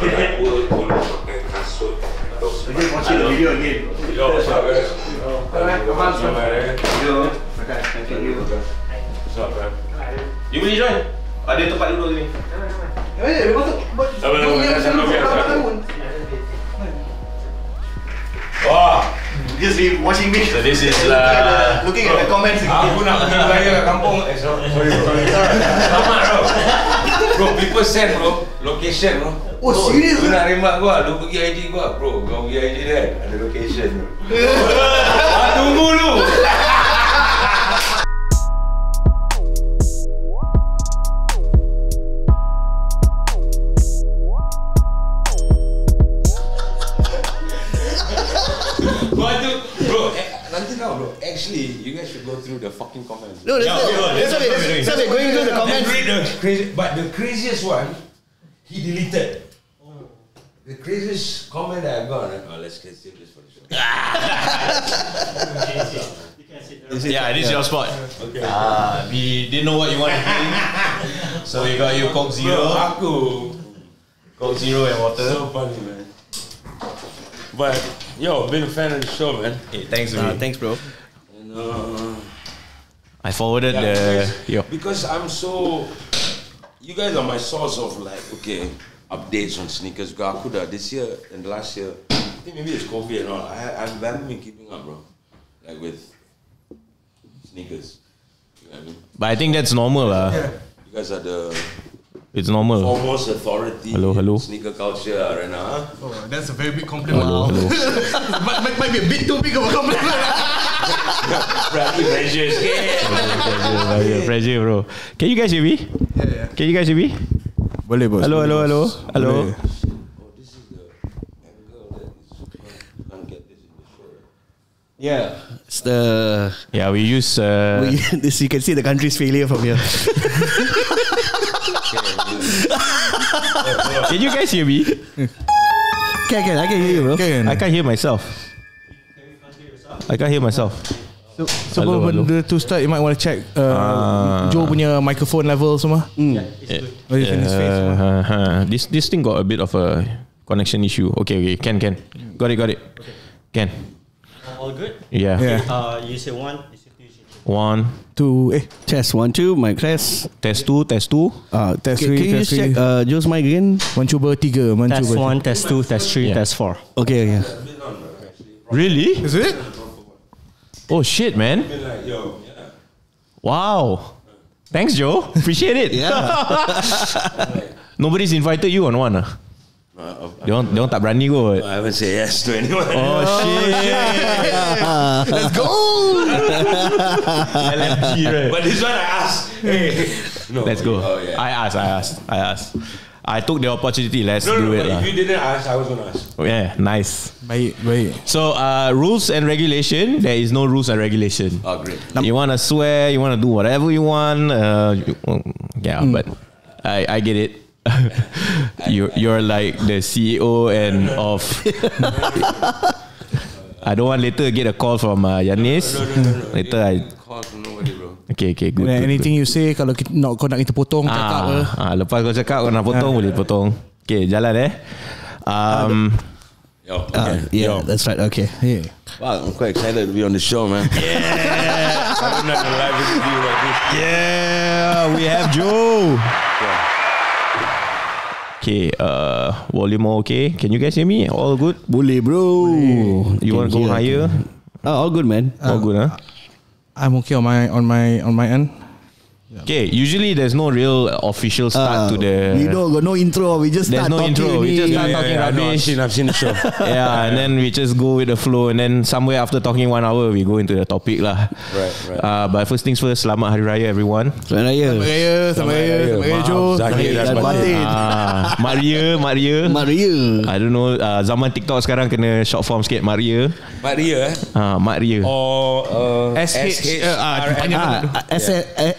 Orang tua pun pakai kasut atau Just watching the video again. Yo, what's up, guys? Alright, come on, What's up, man? Yo. Okay, thank you. What's up, man? You boleh join? Ada tempat duduk sini. Eh, lepas tu, buat Sabar, sabar, jom yang sabar, selalu sabar, berapa sabar. tahun. Wah, Just be watching me. So this is lah. Looking at the comments aku nak pergi kat kampung. Eh, sorry, sorry. Selamat, bro. Bro, people send, bro. Location, bro. Oh, serious? Lu nak rembat gua, lu pergi IG gua. Bro, kau pergi IG dia, ada location, bro. ah, tunggu lu. Actually, you guys should go through the fucking comments. No, that's Yeah, it. yeah, That's that's what what we're we- doing. that's what we're going through the And comments. read the crazy, but the craziest one, he deleted. The craziest comment that I got. eh, Oh, let's get save this for the show. Yeah, this is your spot. Okay. Ah, we didn't know what you wanted to drink, so we got you Coke Bro, Zero, aku Coke Zero and water. so funny man. But yo, been a fan of the show, man. Hey, thanks, Ah, man. thanks, bro. Uh, I forwarded yeah, the because, yo. because I'm so. You guys are my source of like okay updates on sneakers. Because aku dah this year and last year. I think maybe it's COVID and all. I I haven't been keeping up, bro. Like with sneakers. You know what I mean? But I think that's normal lah. You guys are the It's normal. foremost authority Hello, hello. sneaker culture right now. Oh, that's a very big compliment. Hello, hello. might, might, might be a bit too big of a compliment. Bradley measures. pressure, pressure, bro. Can you guys hear me? yeah, yeah. Can you guys hear me? Boleh bos. Hello, hello, hello, hello. Oh, this is the angle that is can't get this in the show. Yeah, it's the Yeah, we use. Uh, we, this you can see the country's failure from here. can you guys hear me? can can I can hear you, bro. Kan? I can't hear myself. I can't hear myself. So, Hello, sebelum hello. benda tu start, you might want to check uh, Ah. Joe punya microphone level semua. Oh, it's in his face. Uh, uh, uh, this this thing got a bit of a connection issue. Okay, okay, can can. Got it, got it. Can. All good? Yeah. Yeah. Uh, you say one, you say two, you say three. One. Two, eh, Test one two, mic test. Test two. Test two. uh, test three, can you test just check three. uh, Joe's mic again? Mencuba tiga, Test mencuba. one, test two, test three, Yeah. test four. Okay, okay. Really? Is it? Oh shit, man. Been like, yo, yeah. Wow. Thanks, Joe. Appreciate it. Yeah. Nobody's invited you on one. Ah. Uh, Dia orang, dia orang tak berani kot. I haven't said yes to anyone. Oh shit. Let's go. LFG, right? But this one I asked. Hey, no. Let's go. Oh, yeah. I asked, I asked, I asked. I took the opportunity. Let's no, do no, it. lah. if you didn't ask, I was gonna ask. Oh, yeah, nice. Baik, baik. So, uh, rules and regulation. There is no rules and regulation. Oh, great. You want to swear, you want to do whatever you want. Uh, you, yeah, but I, I get it. you're, you're like the CEO and of. I don't want later get a call from uh, Yanis. No, no, no, no. Later I. Call from nobody, bro. Okay, okay, good. Good, anything you say kalau kita, nak, kau nak kita potong good. cakap apa. Ah, ah, lepas kau cakap kau nak potong boleh potong. Okay, jalan eh. Um, Yo, Uh, yeah, that's right. Okay. Yeah. wow, I'm quite excited to be on the show, man. Yeah. I'm not gonna live like this. Yeah, we have Joe. Okay, uh, volume all okay. Can you guys hear me? All good? Boleh, bro. You want to go higher? Oh, all good, man. All good, huh? I'm okay on my on my on my end. Okay, usually there's no real official start Uh, to the. we don't got no intro. We just There's start no talking. intro, we just start talking I know, I've rubbish. seen, I've seen the show. yeah, and then we just go with the flow, and then somewhere after talking one hour, we go into the topic lah. Right, right. Uh, but first things first, Selamat Hari Raya everyone. Selamat Raya. Selamat Raya, selamat Raya, selamat Raya Maaf, Joe. Zahir dan Dan Batin. Batin. Ah, Mak Ria, Mak Ria. Mak Raya. I don't know, uh, zaman TikTok sekarang kena short form sikit, Mak Ria. Mak Ria, eh? Ah, Mak Ria. Or uh, SH, uh, ah, panjang Ah, S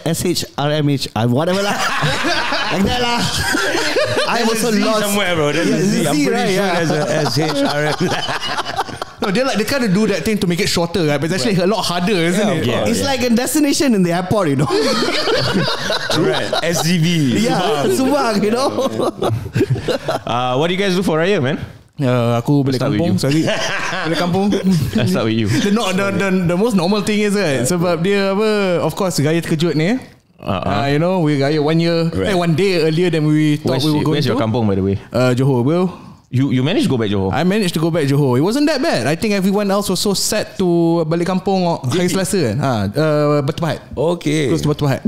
S H R M H. Ah, whatever lah. like that lah. I was so lost. somewhere, bro. There's a Yeah, Z. I'm pretty right, sure yeah. there's a SHRM. No, they like they kind of do that thing to make it shorter, right? But it's actually a lot harder, isn't Yeah, it? yeah. It's like a destination in the airport, you know. right. SGB. yeah, Subang, you know. Uh, what do you guys do for Raya, man? Uh, aku balik kampung. Sorry Balik kampung Let's start with you. the, no, the, the, the most normal thing is right Sebab dia apa Of course Gaya terkejut ni Uh-uh. uh, You know We gaya one year Right. eh, One day earlier Than we thought Where's, we were going where's to your kampung, by the way? uh, Johor bro You you managed to go back Johor? I managed to go back Johor It wasn't that bad I think everyone else Was so sad to Balik kampung Hari Selasa kan ha, uh, Batu Pahat Okay. Close to Batu Pahat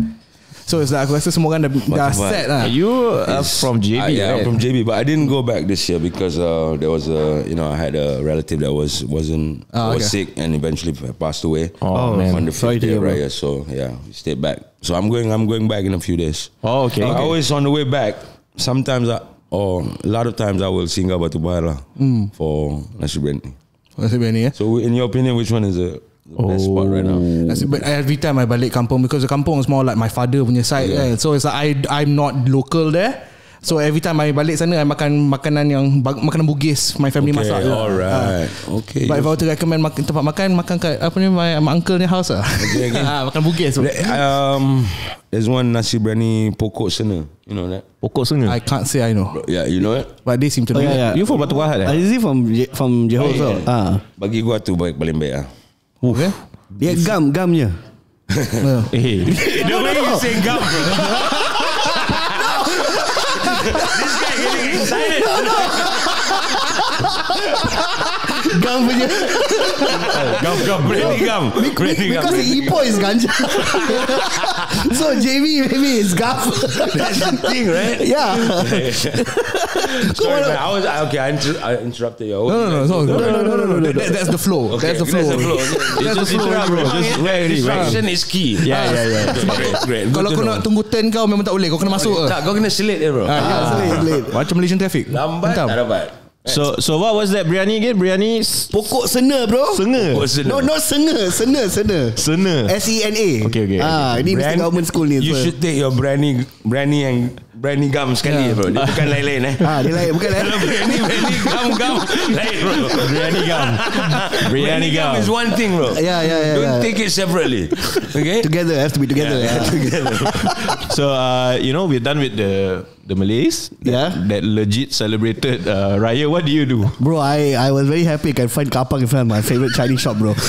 So it's like Aku rasa semua orang dah, dah Pahat. sad lah you are from JB, Uh, yeah, right? I'm from JB, but I didn't go back this year because uh, there was a you know I had a relative that was wasn't Ah, was okay. sick and eventually passed away. Oh, man. on the Sorry fifth to day hear, of so yeah, we stayed back. So I'm going I'm going back in a few days. Oh, okay. I always on the way back. Sometimes I or a lot of times I will sing about Bara Hmm. for nasi biryani. Nasi biryani eh So in your opinion, which one is the, the best spot right now? Nasi, but every time I balik kampung because the kampung is more like my father punya side yeah. kan. So it's like I I'm not local there. So every time I balik sana I makan makanan yang makanan Bugis my family Okay, masak. je. alright. Ah. Okay. But if I were to recommend makan, tempat makan makan kat apa ni my, my uncle ni house ah. Okay, okay. Ah, makan Bugis. Um, there's one nasi biryani pokok sana. You know that? Pokok Sungai. I can't say I know. Yeah, you know it. But they seem to Oh know. yeah, yeah. You from Batu Pahat, eh? Uh, is he from from Johor? Ah, Bagi gua tu baik paling baik ah. Okay. dia gam gamnya. Hey. The way you say gum, bro. This guy getting excited. Gam punya. Gam gam. Brandy gam. Brandy gam. Because the e-boy is ganja So JV maybe is gam. That's the thing right? Yeah. Sorry man. I was Okay I, inter I interrupted you. No no no, no, no, no, no, no, That's the flow. That's the flow. That's the flow. Distraction is key. Yeah yeah yeah. Great, great. Kalau kau nak tunggu turn kau Memang tak boleh. Kau kena masuk Tak kau kena selit dia bro. Ah, ya, ah. Macam Malaysian traffic. Lambat tak dapat. So so what was that biryani again? Biryani s- Pokok sena bro. Senga. Oh, sana. No, not senga, sena, sena. Sena. S E N A. Okay, okay, Ah, ini mesti Brand- government school ni. You so. should take your brandy brandy yang brandy gum sekali, bro. Dia bukan lain-lain eh. Ah, dia lain bukan? Kalau brandy brandy gum gum lain, bro. Biryani gum. Biryani gum. is one thing, bro. Yeah, yeah, yeah, Don't yeah. take it separately. Okay. Together has to be together. Yeah. So uh, you know we're done with the the Malays. Yeah. That legit celebrated uh, Raya. What do you do? Bro, I I was very happy I can find park in front of my favorite Chinese shop, bro.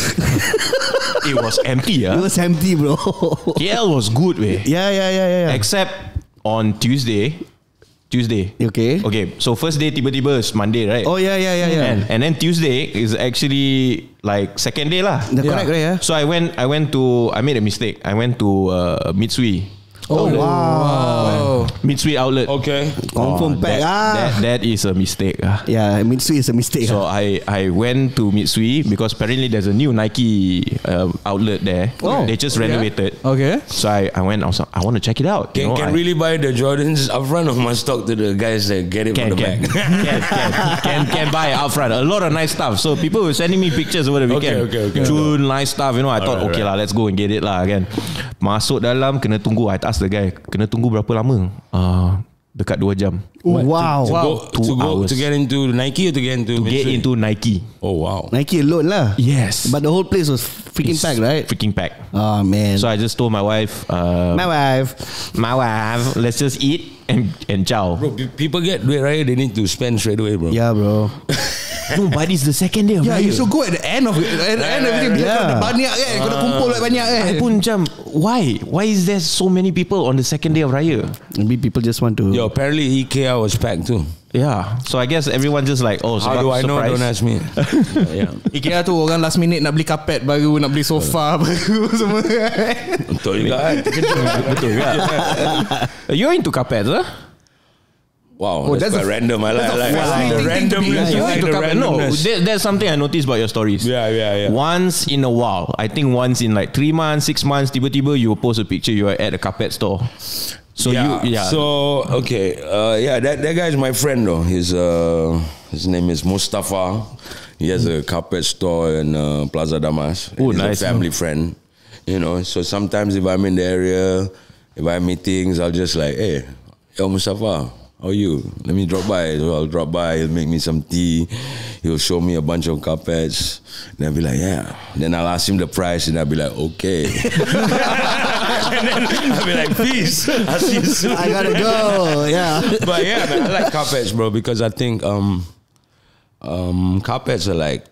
It was empty, It yeah. was empty, bro. KL was good, way. yeah, yeah, yeah, yeah. yeah. Except on Tuesday. Tuesday. Okay. Okay. So first day tiba-tiba is Monday, right? Oh yeah, yeah, yeah, yeah. And, and then Tuesday is actually like second day lah. The correct, right? Yeah. So I went I went to I made a mistake. I went to uh, Mitsui. Oh wow. Mitsui outlet. Okay. Confirm pack that, ah. that, that is a mistake. ah. Yeah, Mitsui is a mistake. So ah. I I went to Mitsui because apparently there's a new Nike uh, outlet there. Oh, they just okay. renovated. Okay. So I, I went. I was like, I want to check it out. Can, you know, can I- really buy the Jordans upfront or must talk to the guys that get it can from the can, back? can can can can buy out front. A lot of nice stuff. So people were sending me pictures over the weekend. okay, okay. Cool, nice stuff. You know, I thought Alright, okay lah, let's go and get it lah. Kan. Masuk dalam kena tunggu. I asked the guy, kena tunggu berapa lama? Uh, dekat 2 jam. wow. to go, Two to go hours. to get into Nike or to get into To get into Nike. Oh wow. Nike alone lah. Yes. But the whole place was freaking It's packed, right? Freaking packed. Oh man. So I just told my wife, uh, My wife. my wife, let's just eat and and ciao. Bro, pe- people get duit raya, they need to spend straight away, bro. Yeah, bro. No, but it's the second day of Yeah, you should go at the end of it. At the end of everything. Bila Yeah. kau dah banyak kan. Kau dah kumpul banyak kan. I pun macam, why? Why is there so many people on the second day of Raya? Maybe people just want to. Yo, apparently IKEA was packed too. Yeah. So I guess everyone just like, oh, How do I know? surprise. Don't ask me. yeah. Ikea tu orang last minute nak beli carpet baru, nak beli sofa baru semua. Betul juga kan? Betul juga. You're into carpets, huh? Wow, Oh, that's, that's a- random. I like, I like, I like the fascinating thing to be randomness. You're like the carpet. No, there, there's something I noticed about your stories. Yeah, yeah, yeah. Once in a while, I think once in like three months, six months, tiba-tiba you will post a picture you are at a carpet store. So yeah. you, yeah. So okay, uh, yeah, that that guy is my friend though. His uh, his name is Mustafa. He has a carpet store in uh, Plaza Damas. Oh, He's nice, A family friend, you know. So sometimes if I'm in the area, if I have meetings, I'll just like, hey, yo Mustafa, how are you? Let me drop by. So I'll drop by. He'll make me some tea. He'll show me a bunch of carpets. And I'll be like, yeah. Then I'll ask him the price, and I'll be like, okay. and then I'll be like, peace. I'll see you soon. I gotta go. Yeah. but yeah, man, I like carpets, bro, because I think um, um, carpets are like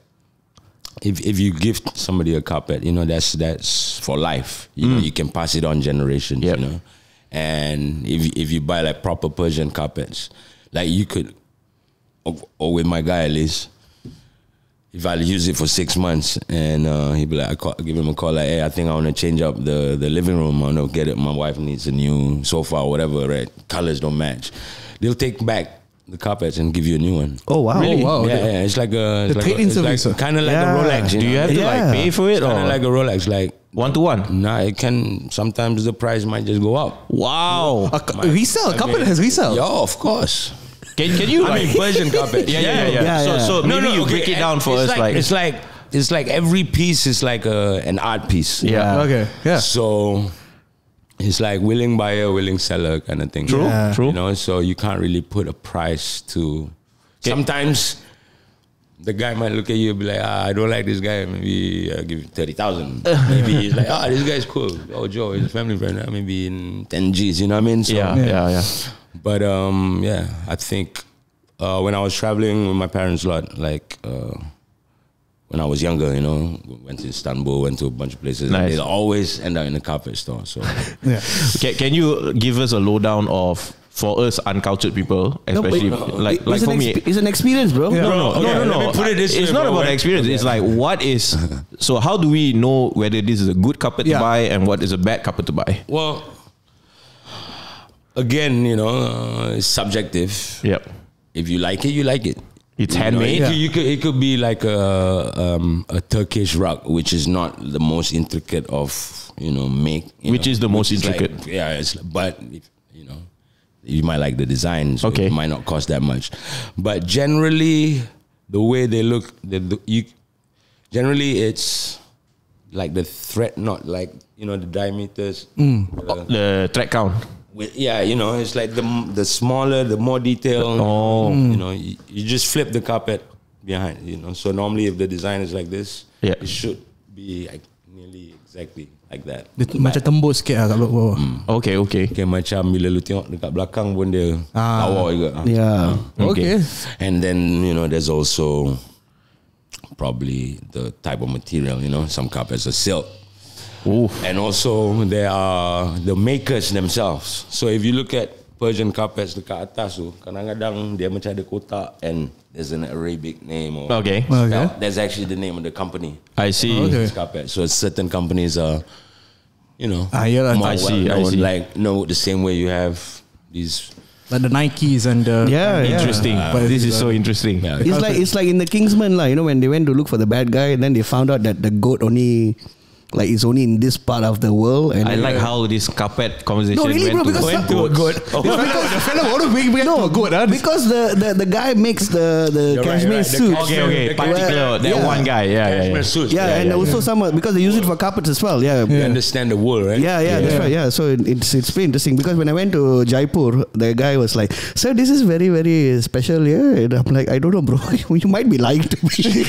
if if you give somebody a carpet, you know that's that's for life. You know, you can pass it on generations. Yep. You know, and if if you buy like proper Persian carpets, like you could, or, or with my guy at least. If I use it for six months and uh, he'd be like, I call, give him a call like, hey, I think I want to change up the, the living room. I to get it. My wife needs a new sofa or whatever. Right, colors don't match. They'll take back the carpets and give you a new one. Oh wow. Really? Oh, wow. Yeah, okay. yeah, it's like a it's The like trade-in a, service, like, kind of like Yeah. a Rolex. You Do you have to like pay for it kind or of like a Rolex? Like one to one? nah, it can sometimes the price might just go up. Wow. A, ca- resell. A couple has resell. Yeah, of course. Can can you I like mean Persian carpet. yeah, yeah, yeah, yeah. Yeah, So yeah. so maybe you break it eh, down for it's us like, it's like it's like every piece is like a an art piece. yeah. Okay. Yeah. So it's like willing buyer, willing seller kind of thing. True. Yeah. True. You know, so you can't really put a price to. Sometimes the guy might look at you and be like, ah, I don't like this guy. Maybe I'll give you 30,000. Maybe he's like, ah, this guy's cool. Oh, Joe, he's a family friend. Ah, Maybe in 10 G's, you know what I mean? So, yeah, yeah, yeah. But um, yeah, I think uh, when I was traveling with my parents a lot, like uh, when I was younger, you know, went to Istanbul, went to a bunch of places. Nice. And they'd always end up in a carpet store. So Yeah. Can, can you give us a lowdown of for us uncultured people, especially No, but- like like it's for an me? it's an experience, bro. No, no, Bro, okay, no, no, no. put it this it's way, not bro. about When- experience. It's like what is. So how do we know whether this is a good carpet Yeah. to buy and what is a bad carpet to buy? Well, again, you know, uh, it's subjective. Yep. If you like it, you like it. It's You know, handmade. it, could, you could, it could be like a um, a Turkish rug, which is not the most intricate of you know make. you Which know, is the most like- intricate. yeah, it's but if, you know you might like the design. So Okay. it might not cost that much, but generally the way they look, the, the you generally it's like the thread, not like you know the diameters. uh, The thread count. With, yeah, you know, it's like the the smaller, the more detail. Oh. Mm. you know, you, you just flip the carpet behind. You know, so normally if the design is like this, Yeah. it should be like nearly exactly like that. Dia macam tembus sikit lah kat bawah. Mm. Okay, okay. Okay, macam bila lu tengok dekat belakang pun dia Ah. lawa juga. Yeah. Mm. Okay. And then you know, there's also probably the type of material. You know, some carpets are silk. Ooh. And also there are the makers themselves. So if you look at Persian carpets dekat atas tu, kadang-kadang dia macam ada kotak and there's an Arabic name or Okay. Okay. That's actually the name of the company. I see. Okay. Carpet. So certain companies are, you know, Ah, yalah. more I see, I well-known, see. Like no, the same way you have these. Like the Nikes and the Yeah, yeah. Interesting. But this is so interesting. Yeah. It's like it's like in the Kingsman lah. You know when they went to look for the bad guy, and then they found out that the goat only, like, is only in this part of the world. And I like how this carpet conversation No, really, went bro, to because went some- to a good. because the fellow want to bring bring no, good ah. because the, the, the guy makes the the You're right, cashmere right. The suits. Okay, okay. The Particular that Yeah. one guy. Yeah, yeah, yeah. Suits. Yeah, and also some because they use it for carpets as well. Yeah, You yeah. understand the wool, right? Yeah, yeah, that's right. Yeah, so it- it's it's pretty interesting because when I went to Jaipur, the guy was like, "Sir, this is very very special." Yeah, and I'm like, "I don't know, bro. you might be lying to me."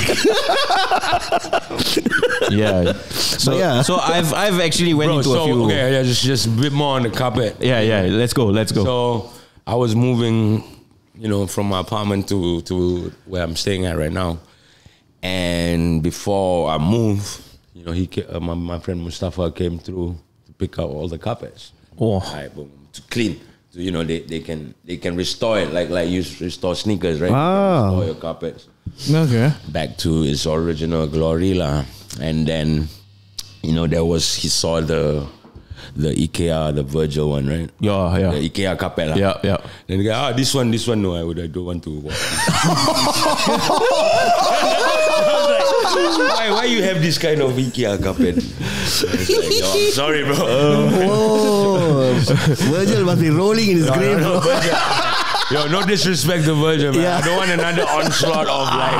yeah. So But yeah. so I've I've actually went Bro, into so a few. okay, yeah, just just a bit more on the carpet. Yeah, yeah. Let's go. Let's go. So I was moving, you know, from my apartment to to where I'm staying at right now. And before I move, you know, he uh, my, my friend Mustafa came through to pick up all the carpets. Oh. Right, boom, to clean. So you know they, they can they can restore it like like you restore sneakers, right? Ah. Restore your carpets Okay. back to its original glory lah. And then, you know, there was he saw the the IKEA, the Virgil one, right? yeah, yeah. The IKEA carpet lah. Yeah, yeah. Then the guy, ah, this one, this one, no, I would, I don't want to. Watch. why, why you have this kind of IKEA carpet? Like, Yo, I'm sorry, bro. oh, Virgil must be rolling in his No, grave. no, no, bro. Virgil. Yo, no disrespect to Virgil, man. Yeah. I don't want another onslaught of like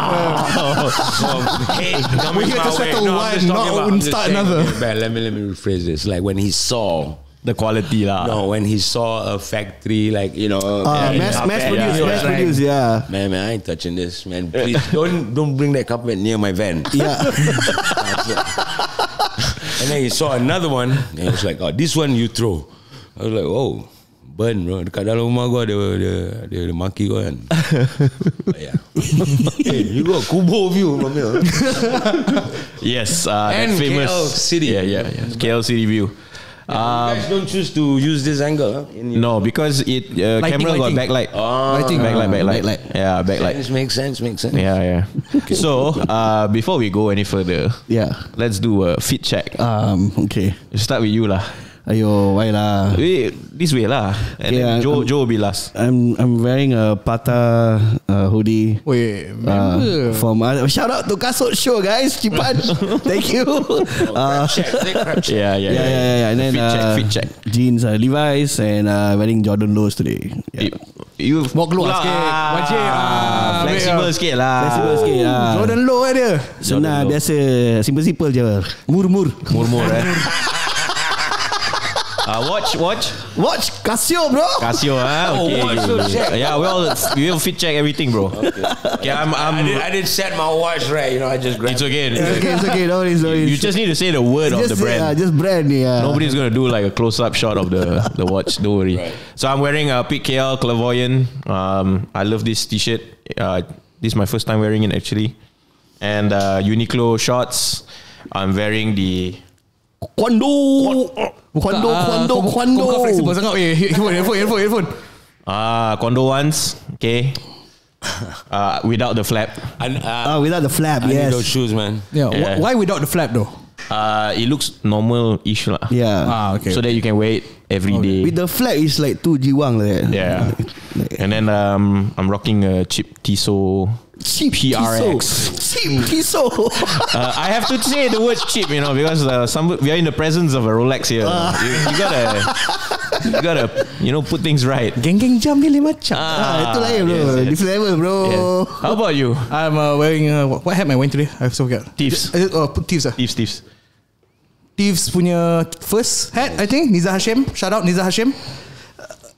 of hate coming We here my to way. settle No, I'm one, just talking not about- I'm just start saying, another. okay, man, let me let me rephrase this. Like when he saw the quality lah. No, when he saw a factory, like you know, Uh, yeah, mass, yeah, mass yeah, produced, he was mass like, produced, yeah. Man, man, I ain't touching this, man. Please don't don't bring that carpet near my van. Yeah. And then he saw another one, and he was like, "Oh, this one you throw." I was like, "Oh, burn bro. Dekat dalam rumah gua ada ada ada, ada maki gua kan." Yeah. hey, you got Kubo view from here. Yes, uh, that And famous KL City. Yeah, yeah, yeah. KL City view. you guys don't choose to use this angle, huh? In your- No, because it uh, Lighting, camera got lighting. backlight. Ah, Lighting. backlight, backlight, backlight. Yeah, backlight. This makes sense. Makes sense. Yeah, yeah. So, uh, before we go any further, Yeah. let's do a fit check. Um, okay. We start with you lah. Ayo, why lah? Wait, this way lah. And Yeah, then Joe, um, Joe will be last. I'm I'm wearing a Pata uh, hoodie. Wait, Uh, remember? from uh, shout out to Kasut Show guys, Cipan. Thank you. Uh, Check, crap check. Yeah, yeah, yeah, yeah, yeah, yeah. And then fit check, uh, fit check. jeans, uh, Levi's, and uh, wearing Jordan lows today. Yeah. You Walk keluar sikit. Wajib. Ah, Flexible wait, sikit lah. Flexible sikit lah. Jordan low eh dia. Senang biasa, simple-simple je. Mur-mur. Murmur eh. Uh, watch, watch. Watch Casio bro. Casio, ah. Oh, Okay, watch, okay, so check. Yeah, we all we will fit check everything, bro. Okay, I'm, I'm. I did, I did set my watch right. You know, I just grabbed. It's okay. It's okay, it's okay. No worries, no worries. You just need to say the word of the brand. Uh, just brand, yeah. Nobody's gonna do like a close-up shot of the the watch. Don't worry. Right. So I'm wearing a PKL Clairvoyant. Um, I love this T-shirt. Uh, this is my first time wearing it actually, and uh, Uniqlo shorts. I'm wearing the Kwondo. Kwondo, Ah, kwando, kau- kwando. Kau kau flexible sangat. Wait, earphone, earphone, earphone, earphone. ah Kondo ones. Okay. Uh, without the flap. And, Ah, uh, without the flap, I need yes. those shoes, man. Yeah. Yeah. wh- Why without the flap though? Uh, it looks normal-ish lah. Yeah. Ah, okay. So that you can wear it every day. With the flap is like two jiwang like that. Yeah. And then um, I'm rocking a cheap Tissot Cheap PRX. piso. Cheap piso. Uh, I have to say the word cheap, you know, because uh, some we are in the presence of a Rolex here. You, you gotta, you gotta, you know, put things right. Geng-geng jam ni lima macam. ah, itu lain bro. yes, yes. Different level bro. Yeah. How about you? I'm uh, wearing uh, what, hat am I wearing today? I forgot. Thieves. Uh, oh, Thieves ah. Thieves, thieves. Thieves punya first hat I think Niza Hashim. Shout out Niza Hashim.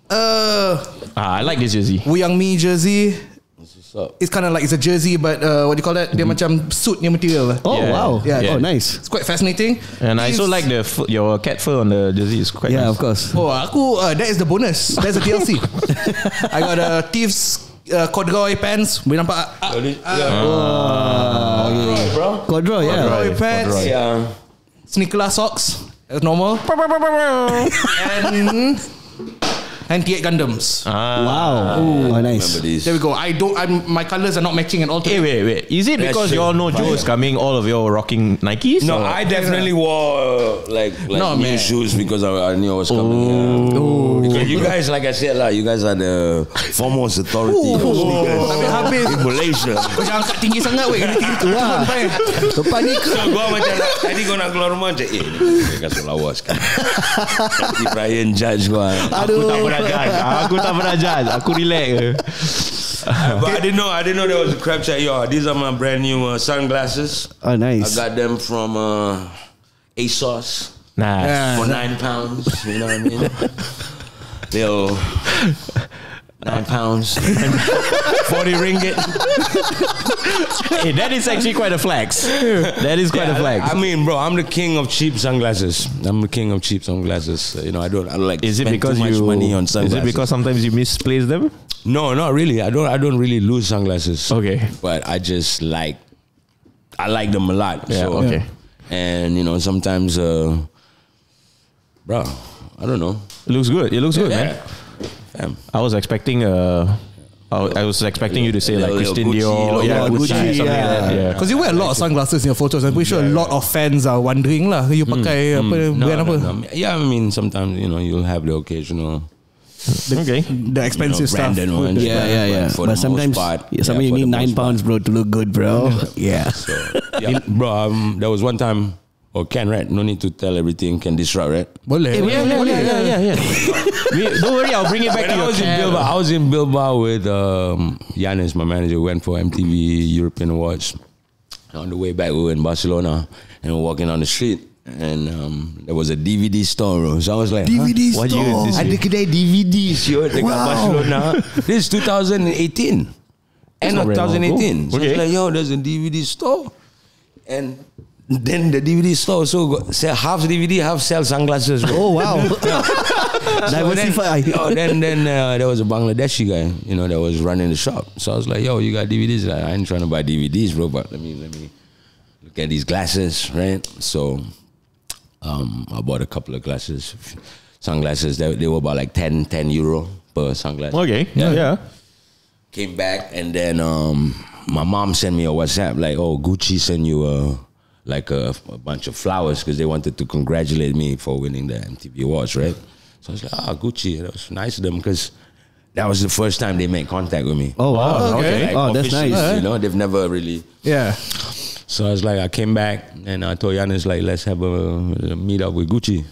Uh, Ah, I like this jersey. Wuyang Mi jersey. What's up? It's kind of like it's a jersey, but uh, what do you call that? Dia macam suitnya material. Oh Yeah. wow. Yeah. Oh nice. It's quite fascinating. And I also Thieves- like the fur, your cat fur on the jersey is quite Yeah, nice. of course. Oh, aku uh, that is the bonus. That's the DLC. I got a Thieves uh, corduroy pants. Boleh nampak? Uh, Oh, this- yeah. Quadro, yeah. corduroy pants. Yeah. Sneaker socks as normal. and and T8 Gundams. Ah. Wow. Oh, nice. There we go. I don't. I'm my colors are not matching at all. Hey, wait, wait. Is it That's because you all know Joe is coming? All of you are rocking Nikes? No, or- I definitely wore uh, like like No, new man. shoes because I, I knew I was coming. Yeah. Because you guys, like I said, lah, you guys are the foremost authority of sneakers Habis-habis. in Malaysia. Kau jangan angkat tinggi sangat weh Kena tinggi tu lah Depan ni So gua macam Tadi gua nak keluar rumah Macam eh ni Kasut lawas kan Nanti Bryan judge gua Aku tak pernah judge. Aku tak pernah judge. Aku relax je. But I didn't know I didn't know there was a crap check Yo these are my brand new uh, sunglasses Oh nice I got them from uh, ASOS Nice. For nine pounds You know what I mean They'll Nine pounds 40 ringgit Hey, that is actually quite a flex. That is quite a flex. I mean, bro, I'm the king of cheap sunglasses. I'm the king of cheap sunglasses. You know, I don't. I don't like. Is it because too much you money on Is sunglasses? it because sometimes you misplace them? No, not really. I don't. I don't really lose sunglasses. Okay. but I just like. I like them a lot. Yeah, so, okay. And you know, sometimes, uh, bro, I don't know. It looks good. It looks good, man. Fam. I was expecting uh I was- expecting you to say like Christian Gucci, Dior, little yeah, Gucci, Gucci, something like that. yeah. Yeah. Because you wear a lot of sunglasses in your photos I'm pretty sure a lot of fans are wondering lah You pakai apa No, Brand apa no, no. Yeah, I mean, sometimes you know you'll have the occasional Okay. The expensive stuff ones. Yeah, but- yeah, but yeah. for But the sometimes, most part, yeah, sometimes for you need nine most part. pounds, bro, to look good, bro. Yeah. So, yeah, bro, um, there was one time, or Ken, right? No need to tell everything. Can disrupt, right? Boleh Yeah, yeah, yeah, yeah, yeah, yeah. We- don't worry, I'll bring it back When to I your was in. Bilbao, I was in Bilbao with um, Yanis, my manager. Went for MTV European Awards. On the way back, we were in Barcelona and we were walking on the street. and um, there was a DVD store. bro. So I was like, DVD What year is this? Huh? Ada DVDs yo dekat Wow. Barcelona. This is 2018. End of not very long 2018. ago. So Okay. it's like, yo, there's a DVD store. And then the DVD store also got sell half DVD, half sell sunglasses. bro. Oh wow. So Diversify. Then, yo, then then uh, there was a Bangladeshi guy, you know, that was running the shop. So I was like, yo, you got DVDs? Like, I ain't trying to buy DVDs, bro, but let me let me look at these glasses, right? So um, I bought a couple of glasses, sunglasses. They, they were about like 10, 10 euro per sunglasses. Okay. Yeah. yeah. Came back and then um, my mom sent me a WhatsApp like, oh, Gucci sent you a like a, a bunch of flowers because they wanted to congratulate me for winning the MTV Awards, right? So I was like, ah, Gucci, that was nice of them because that was the first time they made contact with me. Oh wow. okay. Like, Oh, that's nice. You know, they've never really. Yeah. So I was like, I came back and I told Yanis like, let's have a, a meet up with Gucci.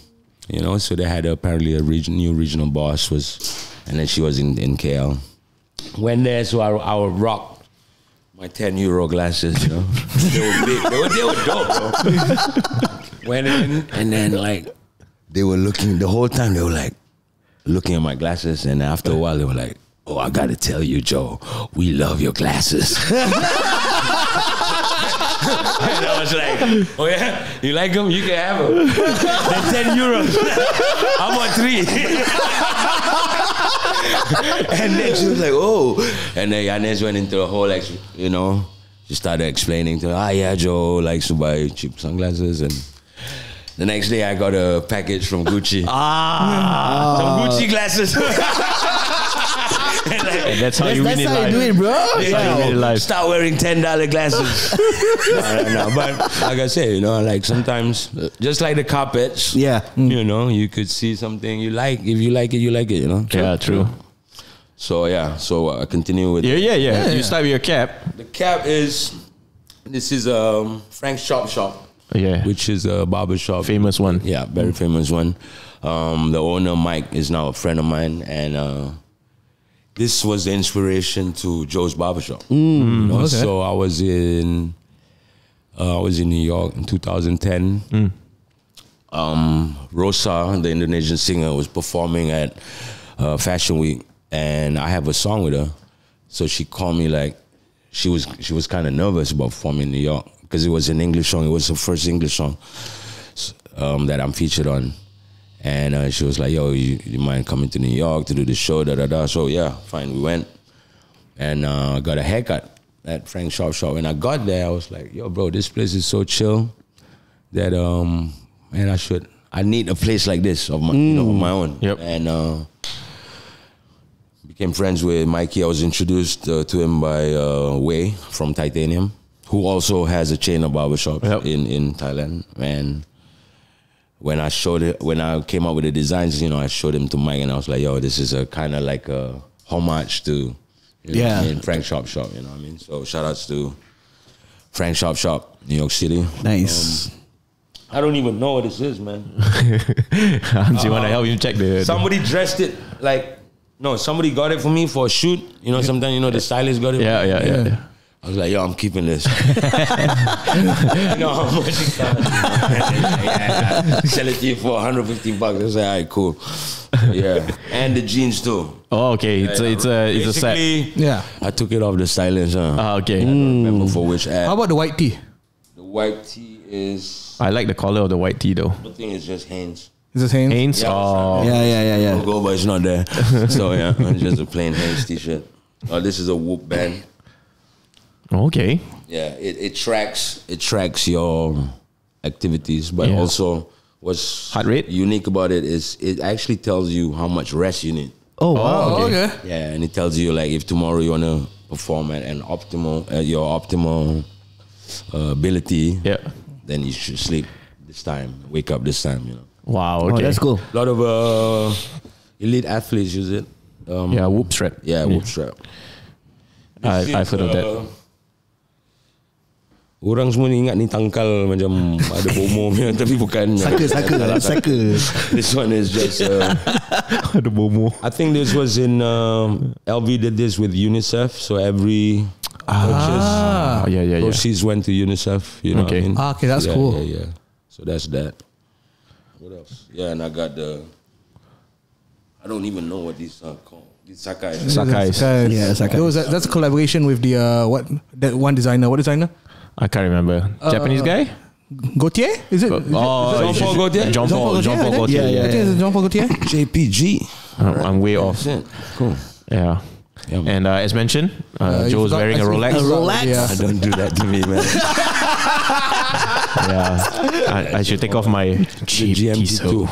You know, so they had apparently a region, new regional boss was, and then she was in, in KL. Went there, so I, I would rock my 10 euro glasses, you know. they were big. They were, they were dope, bro. Went in, and then like, they were looking, the whole time they were like, looking at my glasses, and after a while they were like, oh, I gotta tell you, Joe, we love your glasses. And I was like, oh yeah, you like them? You can have them. They're 10 euros. I want three. And then she was like, oh. And then Yanis went into a whole, like, you know, she started explaining to her, ah, yeah, Joe likes to buy cheap sunglasses. And the next day I got a package from Gucci. Ah. Some Gucci glasses. And like, And that's how you win That's in how life. do it, bro. That's how you win in life. Start wearing ten dollar glasses. no, no, no. But like I say, you know, like sometimes, uh, just like the carpets, Yeah. you know, you could see something you like. If you like it, you like it. You know. Yeah, true. So yeah. So I continue with Yeah, yeah, yeah. You start with your cap. the cap. Is this is um Frank's Chop Shop, Yeah. which is a barber shop. famous one. Yeah, very famous one. Um, the owner Mike is now a friend of mine, and uh, this was the inspiration to Joe's Barbershop. you know? okay. So I was in, uh, I was in New York in 2010. Um, Rossa, the Indonesian singer, was performing at uh, Fashion Week, and I have a song with her. So she called me like, she was she was kind of nervous about performing in New York because it was an English song. It was her first English song um, that I'm featured on. And uh, she was like, yo, you, you mind coming to New York to do the show, da da da. So yeah, fine, we went and uh, got a haircut at Frank's Chop Shop. When I got there, I was like, yo, bro, this place is so chill that, um, man, I should, I need a place like this of my, you know, of my own. Yep. And uh, became friends with Mikey. I was introduced uh, to him by uh, Wei from Titanium, who also has a chain of barbershop Yep. in, in Thailand. And when I showed it, when I came up with the designs, you know, I showed them to Mike, and I was like, "Yo, this is a kind of like a homage to, you know, Yeah. in Frank's Chop Shop." You know what I mean? So shout outs to Frank's Chop Shop, New York City. Nice. Um, I don't even know what this is, man. Hans, you want to help you check the. Somebody dressed it like, no, somebody got it for me for a shoot. You know, sometimes you know the stylist got it. yeah, yeah, yeah, yeah. I was like, yo, I'm keeping this. you know how much it costs? yeah, yeah. Sell it to you for 150 bucks. I was like, all right, cool. Yeah. And the jeans too. Oh, okay. It's a, it's a, it's a set. Yeah. I took it off the stylist. Huh? Ah, okay. I don't remember for which ad. How about the white tee? the white tee is, I like the color of the white tee though. I think is just Hanes. Is it saying? Hanes. Yeah, oh, Yeah, yeah, yeah, yeah. Logo, but it's not there. so yeah, it's just a plain Hanes t-shirt. Oh, this is a Whoop band. Okay. Yeah, it, it tracks it tracks your activities, but Yeah. also what's Heart rate? unique about it is it actually tells you how much rest you need. Oh, wow. Oh, okay. okay. Yeah, and it tells you like if tomorrow you wanna perform at an optimal at your optimal uh, ability, Yeah. then you should sleep this time, wake up this time. You know, Wow. Oh, Okay. that's cool. a lot of uh, elite athletes use it. Um, Yeah, whoop strap. yeah, whoop strap. I, I've is, heard of that. Uh, Orang semua ni ingat ni tangkal macam ada bomo punya tapi bukan. Saka, saka, saka. This one is just. Uh, Ada bomo. I think this was in um, LV did this with UNICEF, so every purchase Ah, yeah, yeah, yeah. proceeds went to UNICEF. You know, Okay. what I mean? Ah, okay, that's yeah, cool. Yeah, yeah. So that's that. What else? Yeah, and I got the. I don't even know what these are called. Sakai. Sakai. Sakai. Yeah, Sakai. That was a, that's a collaboration with the uh, what that one designer. What designer? I can't remember. Japanese guy? Gaultier? Is it? Oh, Jean-Paul Gaultier? Jean Paul. Jean Paul I think. Gaultier. Yeah, yeah, I think it's Jean Paul Gaultier. JPG. I'm, I'm way off. Cool. Yeah. Yeah. And uh, as mentioned, uh, Uh, Joe's you wearing a think- Rolex. I Rolex? Yeah. Don't do that to me, man. yeah. I, I should take off my cheap GMT2.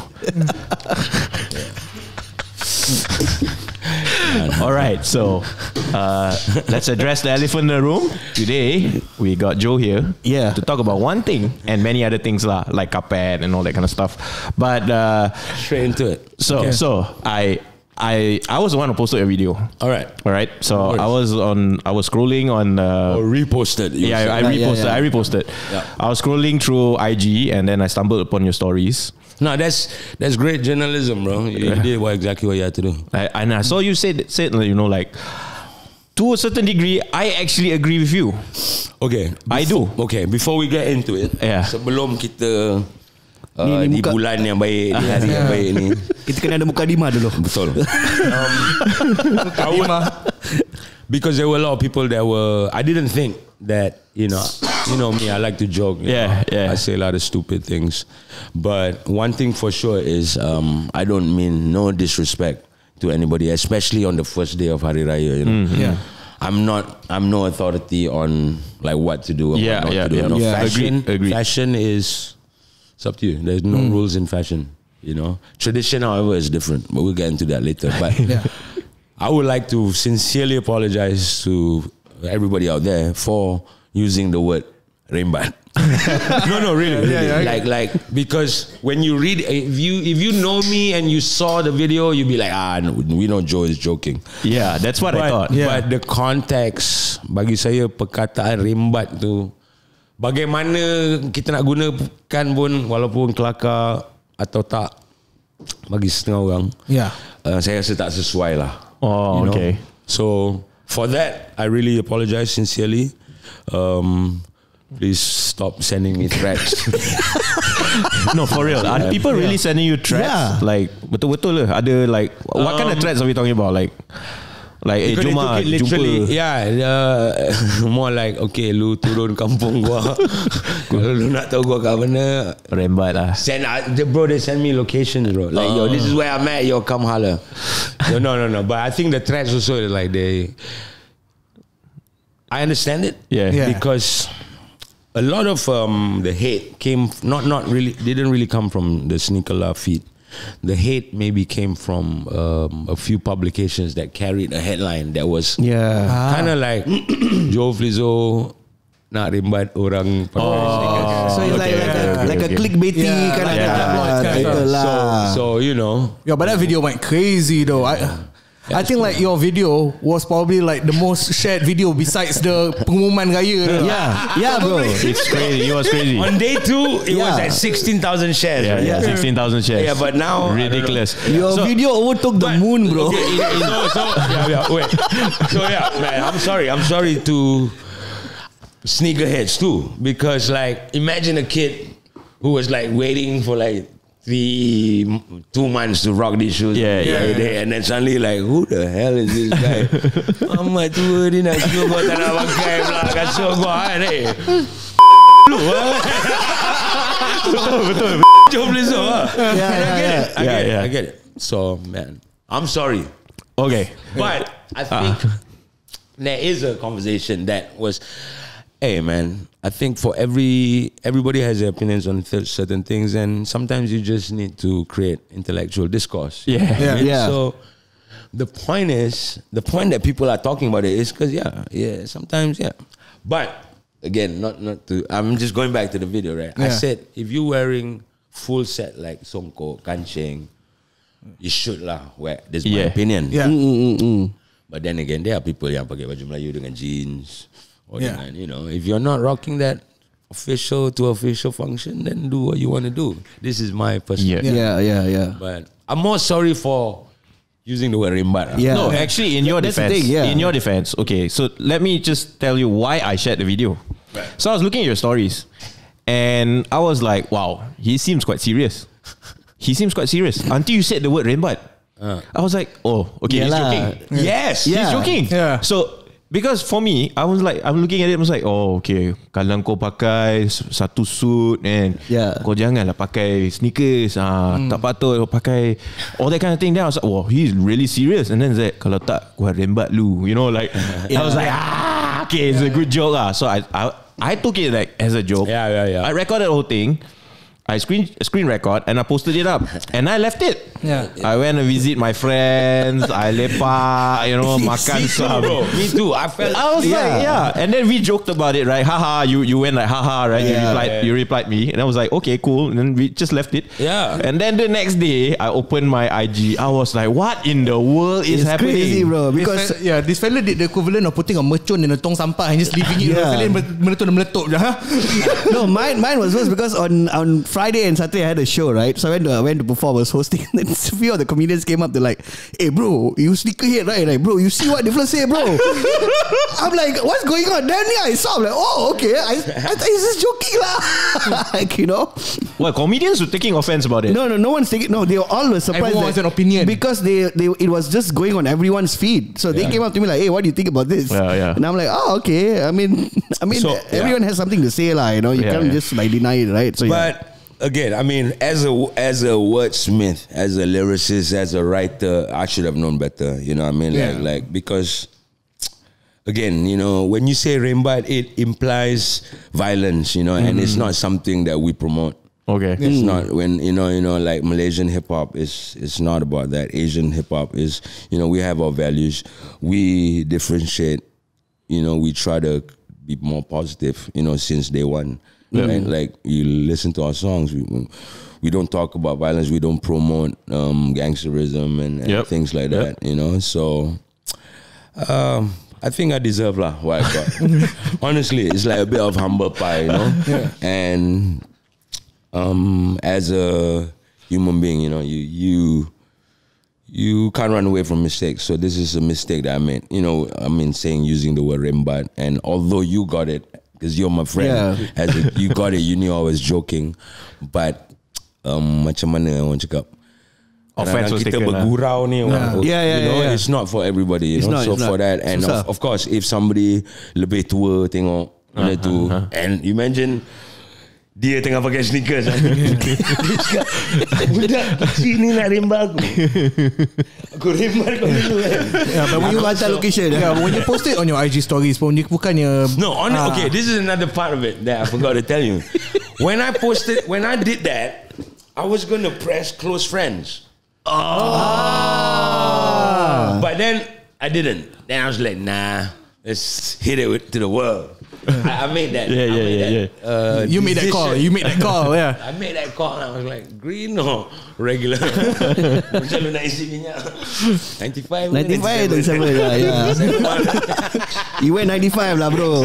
Tissot. All right, so uh, let's address the elephant in the room. Today, we got Joe here Yeah. to talk about one thing and many other things, lah, like carpet and all that kind of stuff. But uh, Straight into it. so, so I, I, I was the one who posted a video. All right. All right, so. I was on, I was scrolling on. Uh, Or reposted. yeah, I, I said. Yeah, reposted. yeah, I reposted. Yeah. I was scrolling through IG and then I stumbled upon your stories. No, that's that's great journalism, bro. You, you did what exactly what you had to do. I, and I saw you said said you know like to a certain degree I actually agree with you. Okay, I before- do. Okay, before we get into it, Yeah. sebelum kita uh, Ni- ni di muka- bulan yang baik, di hari yang baik ni, Kita kena ada mukadimah dulu. betul. um, because there were a lot of people that were. I didn't think that you know, you know me. I like to joke. you Yeah, know. yeah. I say a lot of stupid things, but one thing for sure is um, I don't mean no disrespect to anybody, especially on the first day of Hari Raya. You know, Mm-hmm. Yeah. I'm not. I'm no authority on like what to do. And Yeah, what not yeah, to do. yeah. You know, Yeah. Fashion, Agreed, agreed. fashion is. It's up to you. There's no rules in fashion. You know, tradition, however, is different. But we'll get into that later. But Yeah. I would like to sincerely apologize to everybody out there for using the word rembat. no, no, really, really. yeah, I- like, like because when you read, if you if you know me and you saw the video, you'd be like, ah, no, we know Joe is joking. Yeah, that's what I But, thought. Yeah. but the context bagi saya perkataan rembat tu bagaimana kita nak gunakan pun walaupun kelakar atau tak bagi setengah orang Yeah. uh, saya rasa tak sesuai lah. Oh, You know? okay. So for that, I really apologize sincerely. Um, please stop sending me threats. No, for real. Are people really sending you threats? Yeah. Like betul-betul lah. Ada like what kind of threats are we talking about? Like like eh literally, jumpa. Yeah, uh, more like okay, lu turun kampung gua. Kalau lu nak tahu gua kat mana, Rembat lah. send uh, the bro they send me locations bro like yo this is where I'm at yo come holler no no no no but I think the threats also like they I understand it Yeah. Yeah. because a lot of um, the hate came not not really didn't really come from the sneaker love feed the hate maybe came from um, a few publications that carried a headline that was Yeah. kind of like Joe Flizzow nak rimbat orang pakai sneakers. So it's like, Okay, like, okay, a, okay, like a clickbaity Yeah, kind of like tabloid kind of title stuff. lah. so, so you know Yeah, but that video went crazy though. I I think like your video was probably like the most shared video besides the pengumuman raya. tu. Yeah, yeah, bro. It's crazy. It was crazy. On day two, it was Yeah. at 16,000 shares. Yeah, right? yeah, sixteen thousand shares. Yeah, but now- ridiculous. Your So- video overtook the moon, bro. Okay, it- it- so, so, yeah, yeah, wait. So, yeah, man, I'm sorry. I'm sorry to sneakerheads too. Because, like, imagine a kid who was, like, waiting for, like, three, two months to rock these shoes. Yeah, yeah. Every day, And then suddenly, like, who the hell is this guy? Amat tua dia nak show gua tak nak pakai pula. Kasut gua kan, eh. Lu, ah. Betul, betul. Jom Lizzo, ah. Yeah, I yeah, get it. I yeah. get it. Yeah, I get it. So, man, I'm sorry. Okay. But I think there is a conversation that was, hey man, I think for every everybody has their opinions on th- certain things, and sometimes you just need to create intellectual discourse. Yeah. Yeah. Yeah. So the point is, the point that people are talking about it is because yeah, yeah, sometimes yeah, but again, not not to. I'm just going back to the video, right? I said if you're wearing full set like Songkok, Kancheng, you should lah wear. This is my Yeah. opinion. Yeah. But then again, there are people yang pakai baju Melayu dengan jeans or Yeah. dengan, you know, if you're not rocking that official to official function, then do what you want to do. This is my personal. Yeah. Yeah, yeah, yeah. But I'm more sorry for using the word rimbat. ah. Yeah. No, actually, in your That's defense, thing, yeah. in your defense, okay. So let me just tell you why I shared the video. So I was looking at your stories, and I was like, wow, he seems quite serious. He seems quite serious until you said the word rembat. I was like, oh, okay, he's Yalah. joking. Yes. Yeah. He's joking. Yeah. So because for me, I was like, I'm looking at it, I was like, oh, okay. Kalau kau pakai s- satu suit and Yeah. kau janganlah pakai sneakers, ah, tak patut kau pakai all that kind of thing. Then I was like, wow, he's really serious. And then Zaid, kalau tak, kau rembat lu. You know, like, I was like, ah, okay, it's a good joke. Ah. So I, I, I took it like as a joke. Yeah, yeah, yeah. I recorded the whole thing. I screen screen record and I posted it up and I left it. Yeah. I went to visit my friends. I lepak, you know, makan too, some. Me too. I felt. I was like, yeah. And then we joked about it, right? Haha, you you went like haha, right? you Yeah. replied you replied me. And I was like, okay, cool. And then we just left it. Yeah. And then the next day I opened my IG. I was like, what in the world is It's happening? crazy, bro. This Because fe- yeah, this fella did the equivalent of putting a mercon in a tong sampah and just leaving it. Yeah. Yeah. Fella meletup meletup je. Ha? no, mine mine was worse because on on Friday and Saturday I had a show, right? So I went to I went to perform, I was hosting, and then a few of the comedians came up to like, "Hey, bro, you sneakerhead, right? Like, bro, you see what Nicholas say, bro?" I'm like, "What's going on?" Then yeah, I saw, I'm like, "Oh, okay." I I thought he's just joking lah, like you know. Well, comedians were taking offense about it. No, no, no one's taking. No, they were all were surprised. Everyone has an opinion. because they, they it was just going on everyone's feed. So they came up to me like, "Hey, what do you think about this?" Yeah, yeah. And I'm like, "Oh, okay. I mean, I mean, So, everyone has something to say, lah. You know, you Yeah, can't yeah. just like deny it, right?" So yeah. But again, I mean, as a as a wordsmith, as a lyricist, as a writer, I should have known better. You know, what I mean, Yeah. like like because again, you know, when you say rembat, it implies violence. You know, and it's mm. not something that we promote. Okay. It's mm. not when you know, you know, like Malaysian hip hop is it's not about that. Asian hip hop is, you know, we have our values. We differentiate. You know, we try to be more positive. You know, since day one. Right? Like you listen to our songs, we we don't talk about violence. We don't promote um, gangsterism and, and Yep. things like Yep. that. You know, so um, I think I deserve lah what I got. Honestly, it's like a bit of humble pie, you know. And um, as a human being, you know, you you you can't run away from mistakes. So this is a mistake that I made. You know, I mean, saying using the word rembat, and although you got it because you're my friend, Yeah. as a, you got it, you knew I was joking, but um, macam mana orang cakap? Offense was kita taken lah. bergurau ni, orang- Yeah, yeah, you know, yeah, yeah. it's not for everybody. You It's know, not, so it's for not. that, and of, of course, if somebody lebih tua tengok benda tu, and you imagine dia tengah pakai sneakers Dia cakap, Budak kecil ni nak rembat aku Aku rembat kau dulu kan Yeah, but when you you hantar location. yeah, when you post it on your IG stories pun dia bukannya No, on, Ah. okay, this is another part of it that I forgot to tell you. When I posted, when I did that, I was going to press close friends. Ah. But then I didn't. Then I was like, nah, let's hit it with, to the world. I, I made that. Yeah, I yeah, made yeah, that, Uh, you made that call. You made that call. Yeah. I made that call and I was like, green or regular? Macam lu nak isi minyak. 95 ke 95 97 yeah, yeah. You went 95 lah bro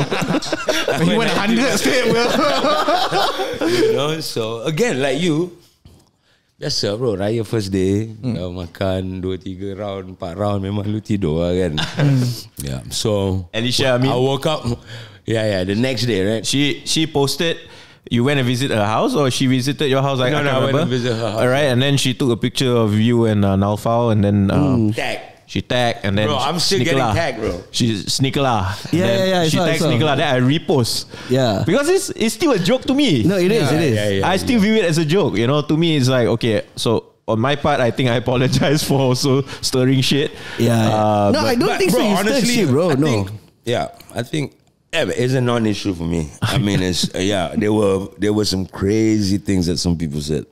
You went 100 straight. bro. you know so again like you Biasa bro Raya first day hmm. Dah makan 2-3 round 4 round Memang lu tidur lah kan Yeah So Alicia, I mean- I woke up Yeah yeah The next day right She she posted you went to visit her house or she visited your house? I, No, I no, can't I went remember. to visit her house. All right, and then she took a picture of you and uh, Naufal, and then um, Tag she tagged, and then Bro, I'm still getting SneakerLAH. tagged, bro. She's SneakerLAH. And Yeah, yeah, yeah, I She saw, I tagged saw. SneakerLAH. Then I repost. Yeah. because it's it's still a joke to me. No it is it is yeah, yeah. I still view it as a joke. You know, to me, it's like okay. So on my part, I think I apologize for also stirring shit. Yeah, yeah. Uh, No, but- I don't think so. You stir shit, bro. I No. think, yeah, I think yeah, it's a non-issue for me. I mean, it's uh, yeah. There were there were some crazy things that some people said.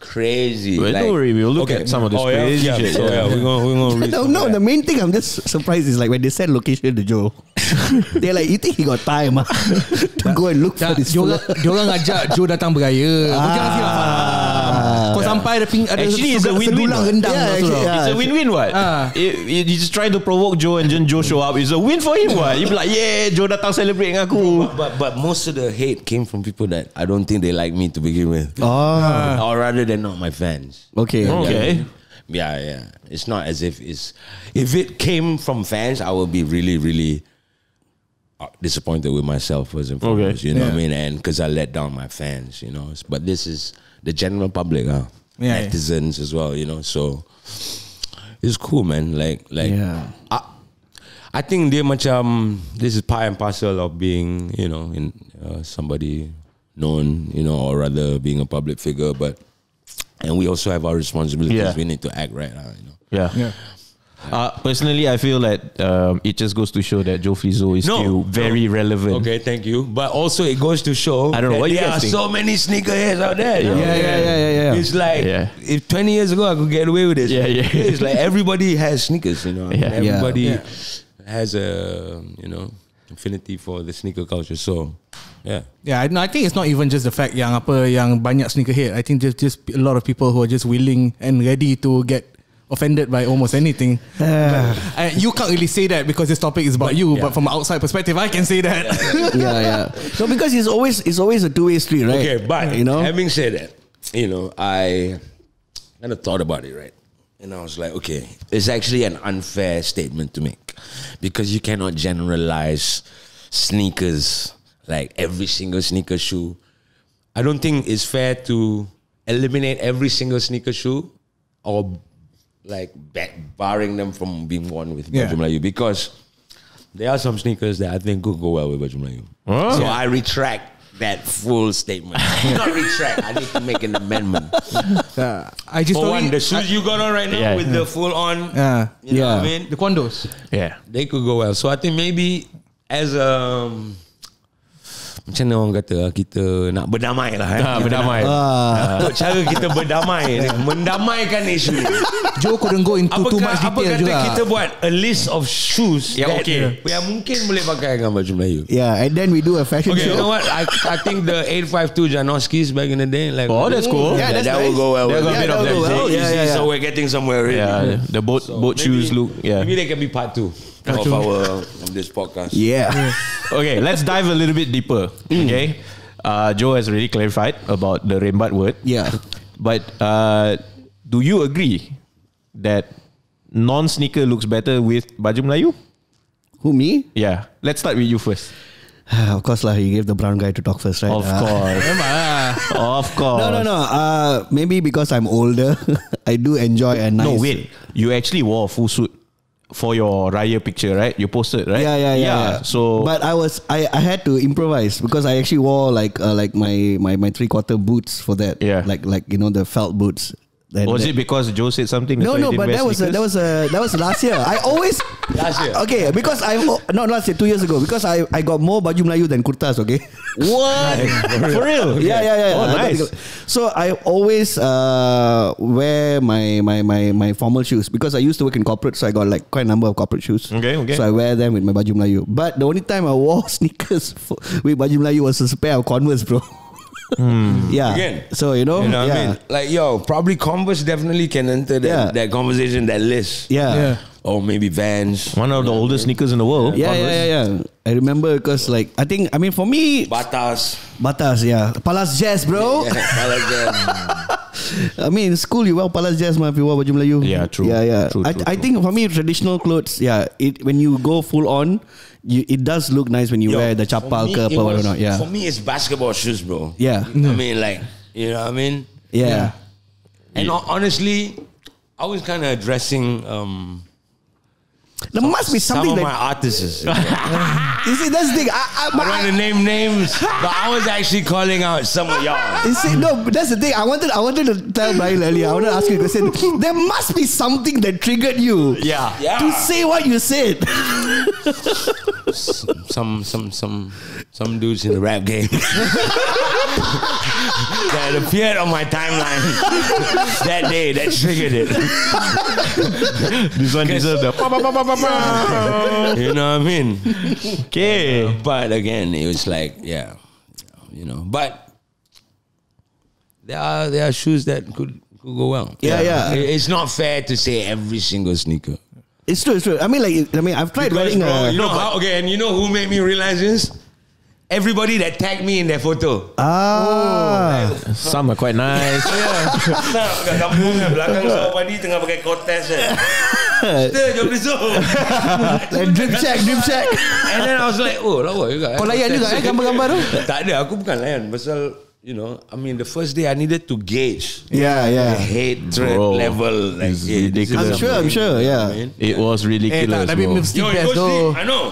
Crazy. Well, don't worry, we'll look at some of this oh, crazy yeah, shit, So, yeah. yeah, we're gonna we're gonna read No, no. of The main thing I'm just surprised is like when they send location to Joe, they're like, "You think he got time ah, to go and look for this?" dia orang, fella?" ajak Joe datang beraya. Kau jangan silap faham. Kau sampai ada ping, ada Actually, it's a win-win, sedulang what? rendang. Yeah, actually, yeah. It's a win-win, what? Ah. It, it, he's just trying to provoke Joe and then Joe show up. It's a win for him, what? You be like, yeah, Joe datang celebrate dengan aku. But but most of the hate came from people that I don't think they like me to begin with, Oh, or rather they're not my fans. okay. Okay. Yeah, yeah. It's not as if it's if it came from fans, I would be really, really uh, disappointed with myself first and Okay. You know what I mean? And because I let down my fans, you know. But this is the general public, huh? Yeah, yeah. Netizens as well, you know. So it's cool, man. Like, like, Yeah. I, I think dia macam this is part and parcel of being, you know, in uh, somebody known, you know, or rather being a public figure. But and we also have our responsibilities. Yeah. We need to act right, huh, you know. Yeah. Yeah. Uh, personally, I feel that um, it just goes to show that Joe Flizzow is still very relevant. Okay, thank you. But also, it goes to show I don't know, that what there guys are think? so many sneakerheads out there. you? Yeah, yeah, yeah, yeah, yeah. It's like Yeah. if 20 years ago I could get away with this. Yeah, yeah. It's like everybody has sneakers, you know. Yeah. Yeah. Everybody Yeah. has a you know affinity for the sneaker culture. So, yeah. Yeah, I, no, I think it's not even just the fact yang apa yang banyak sneakerhead. I think just just a lot of people who are just willing and ready to get offended by almost anything. But, uh, you can't really say that because this topic is about you, but from an outside perspective, I can say that. yeah, yeah. So because it's always it's always a two way street, right? Okay, but you know, having said that, you know, I kind of thought about it, right? And I was like, okay, it's actually an unfair statement to make because you cannot generalize sneakers like every single sneaker shoe. I don't think it's fair to eliminate every single sneaker shoe or like ba- barring them from being worn with Yeah. Baju Melayu because there are some sneakers that I think could go well with Baju Melayu. Oh. So I retract that full statement. Not retract. I need to make an amendment. Uh, I just For one, eat- the shoes you got on right now Yeah. with the full on, Yeah. you know Yeah. what I mean? the kwondos. Yeah. They could go well. So I think maybe as a macam mana orang kata kita nak berdamai lah eh. Ah, Kita berdamai. nak- Untuk cara kita berdamai ni, mendamaikan isu ni. Joe couldn't go into too Apakah, much apa detail kata juga. kita buat a list of shoes Yang that, okay. yang mungkin boleh pakai dengan baju Melayu. yeah, and then we do a fashion Okay, show. you know what? I I think the 852 Janoskis back in the day, like Oh, that's cool. Yeah, that, that's that will nice. go well. Got a it. bit of that that. will go well. Yeah, yeah, yeah. So we're getting somewhere already. Yeah. The boat boat shoes look. Yeah. Maybe they can be part two of our of this podcast. Yeah. Okay, let's dive a little bit deeper. Okay. Uh, Joe has already clarified about the rembat word. Yeah. But uh, do you agree that non-sneaker looks better with baju Melayu? Who me? Yeah. Let's start with you first. of course, lah. You gave the brown guy to talk first, right? Of Uh, course. of course. No, no, no. Uh, maybe because I'm older, I do enjoy a nice. No, wait. You actually wore a full suit for your Raya picture, right? You posted, right? Yeah, yeah, yeah. yeah. So, but I was I, I had to improvise because I actually wore like uh, like my my my three quarter boots for that. Yeah. Like like you know the felt boots. Then was it because Joe said something? No, no, but that was a, that was a, that was last year. I always Last year? Okay, because I oh, not last year, two years ago. Because I I got more baju Melayu than kurtas. Okay. what for real? Yeah, yeah, yeah. Oh, nice. So I always uh, wear my, my my my formal shoes because I used to work in corporate, so I got like quite a number of corporate shoes. Okay, okay. So I wear them with my baju Melayu. But the only time I wore sneakers for, with baju Melayu was a pair of Converse, bro. Hmm. yeah. Again. So you know, You know what yeah. I mean? Like, yo, probably Converse definitely can enter that, Yeah. that conversation, that list. Yeah. Yeah. Or maybe Vans. One of the oldest sneakers in the world. Yeah, Converse. yeah, yeah, yeah. I remember because like I think I mean for me Batas. Batas, yeah. Palas Jazz, bro. Yeah, I like. I mean, in school you wear Palas Jazz, man. If you wear baju Melayu. Yeah, true. Yeah, yeah. True, I, true, I think for me, traditional clothes, yeah. It when you go full on, you, it does look nice when you Yo, wear the chapal me, ke was- whatnot. Yeah, For me, it's basketball shoes, bro. Yeah. I mean, like, you know what I mean? yeah. And ho- honestly, I was kind of addressing um, There must be something. some something of my that artists. you see. That's the thing. I, I, I don't want to name names, but I was actually calling out some of y'all. You see, no, but that's the thing. I wanted, I wanted to tell Bryan earlier. I wanted to ask you a question. There must be something that triggered you. Yeah. Yeah. To say what you said. some some some some dudes in the rap game that appeared on my timeline that day that triggered it. This one deserves the. You know what I mean? Okay. But again, it was like, yeah, you know. But there are there are shoes that could could go well. Yeah, yeah. It- It's not fair to say every single sneaker. It's true. It's true. I mean, like, I mean, I've tried Because, wearing bro, a. you know how? Okay, and you know who made me realize this? Everybody that tagged me in their photo. Ah. Some are quite nice. Kat kampung kan belakang Sawah Padi tengah pakai Cortez kan. Kita besok. Like drip check, drip check. And then I was like, oh, lawa juga. Kau layan juga eh gambar-gambar tu? Tak ada, aku bukan layan. Pasal, you know, I mean, the first day I needed to gauge Yeah, the yeah. hatred Bro, level. Like, it's ridiculous. I'm sure, I'm sure, yeah. man. It was Eh ridiculous, tak Tapi bro. mesti Yo, it best deep. I know.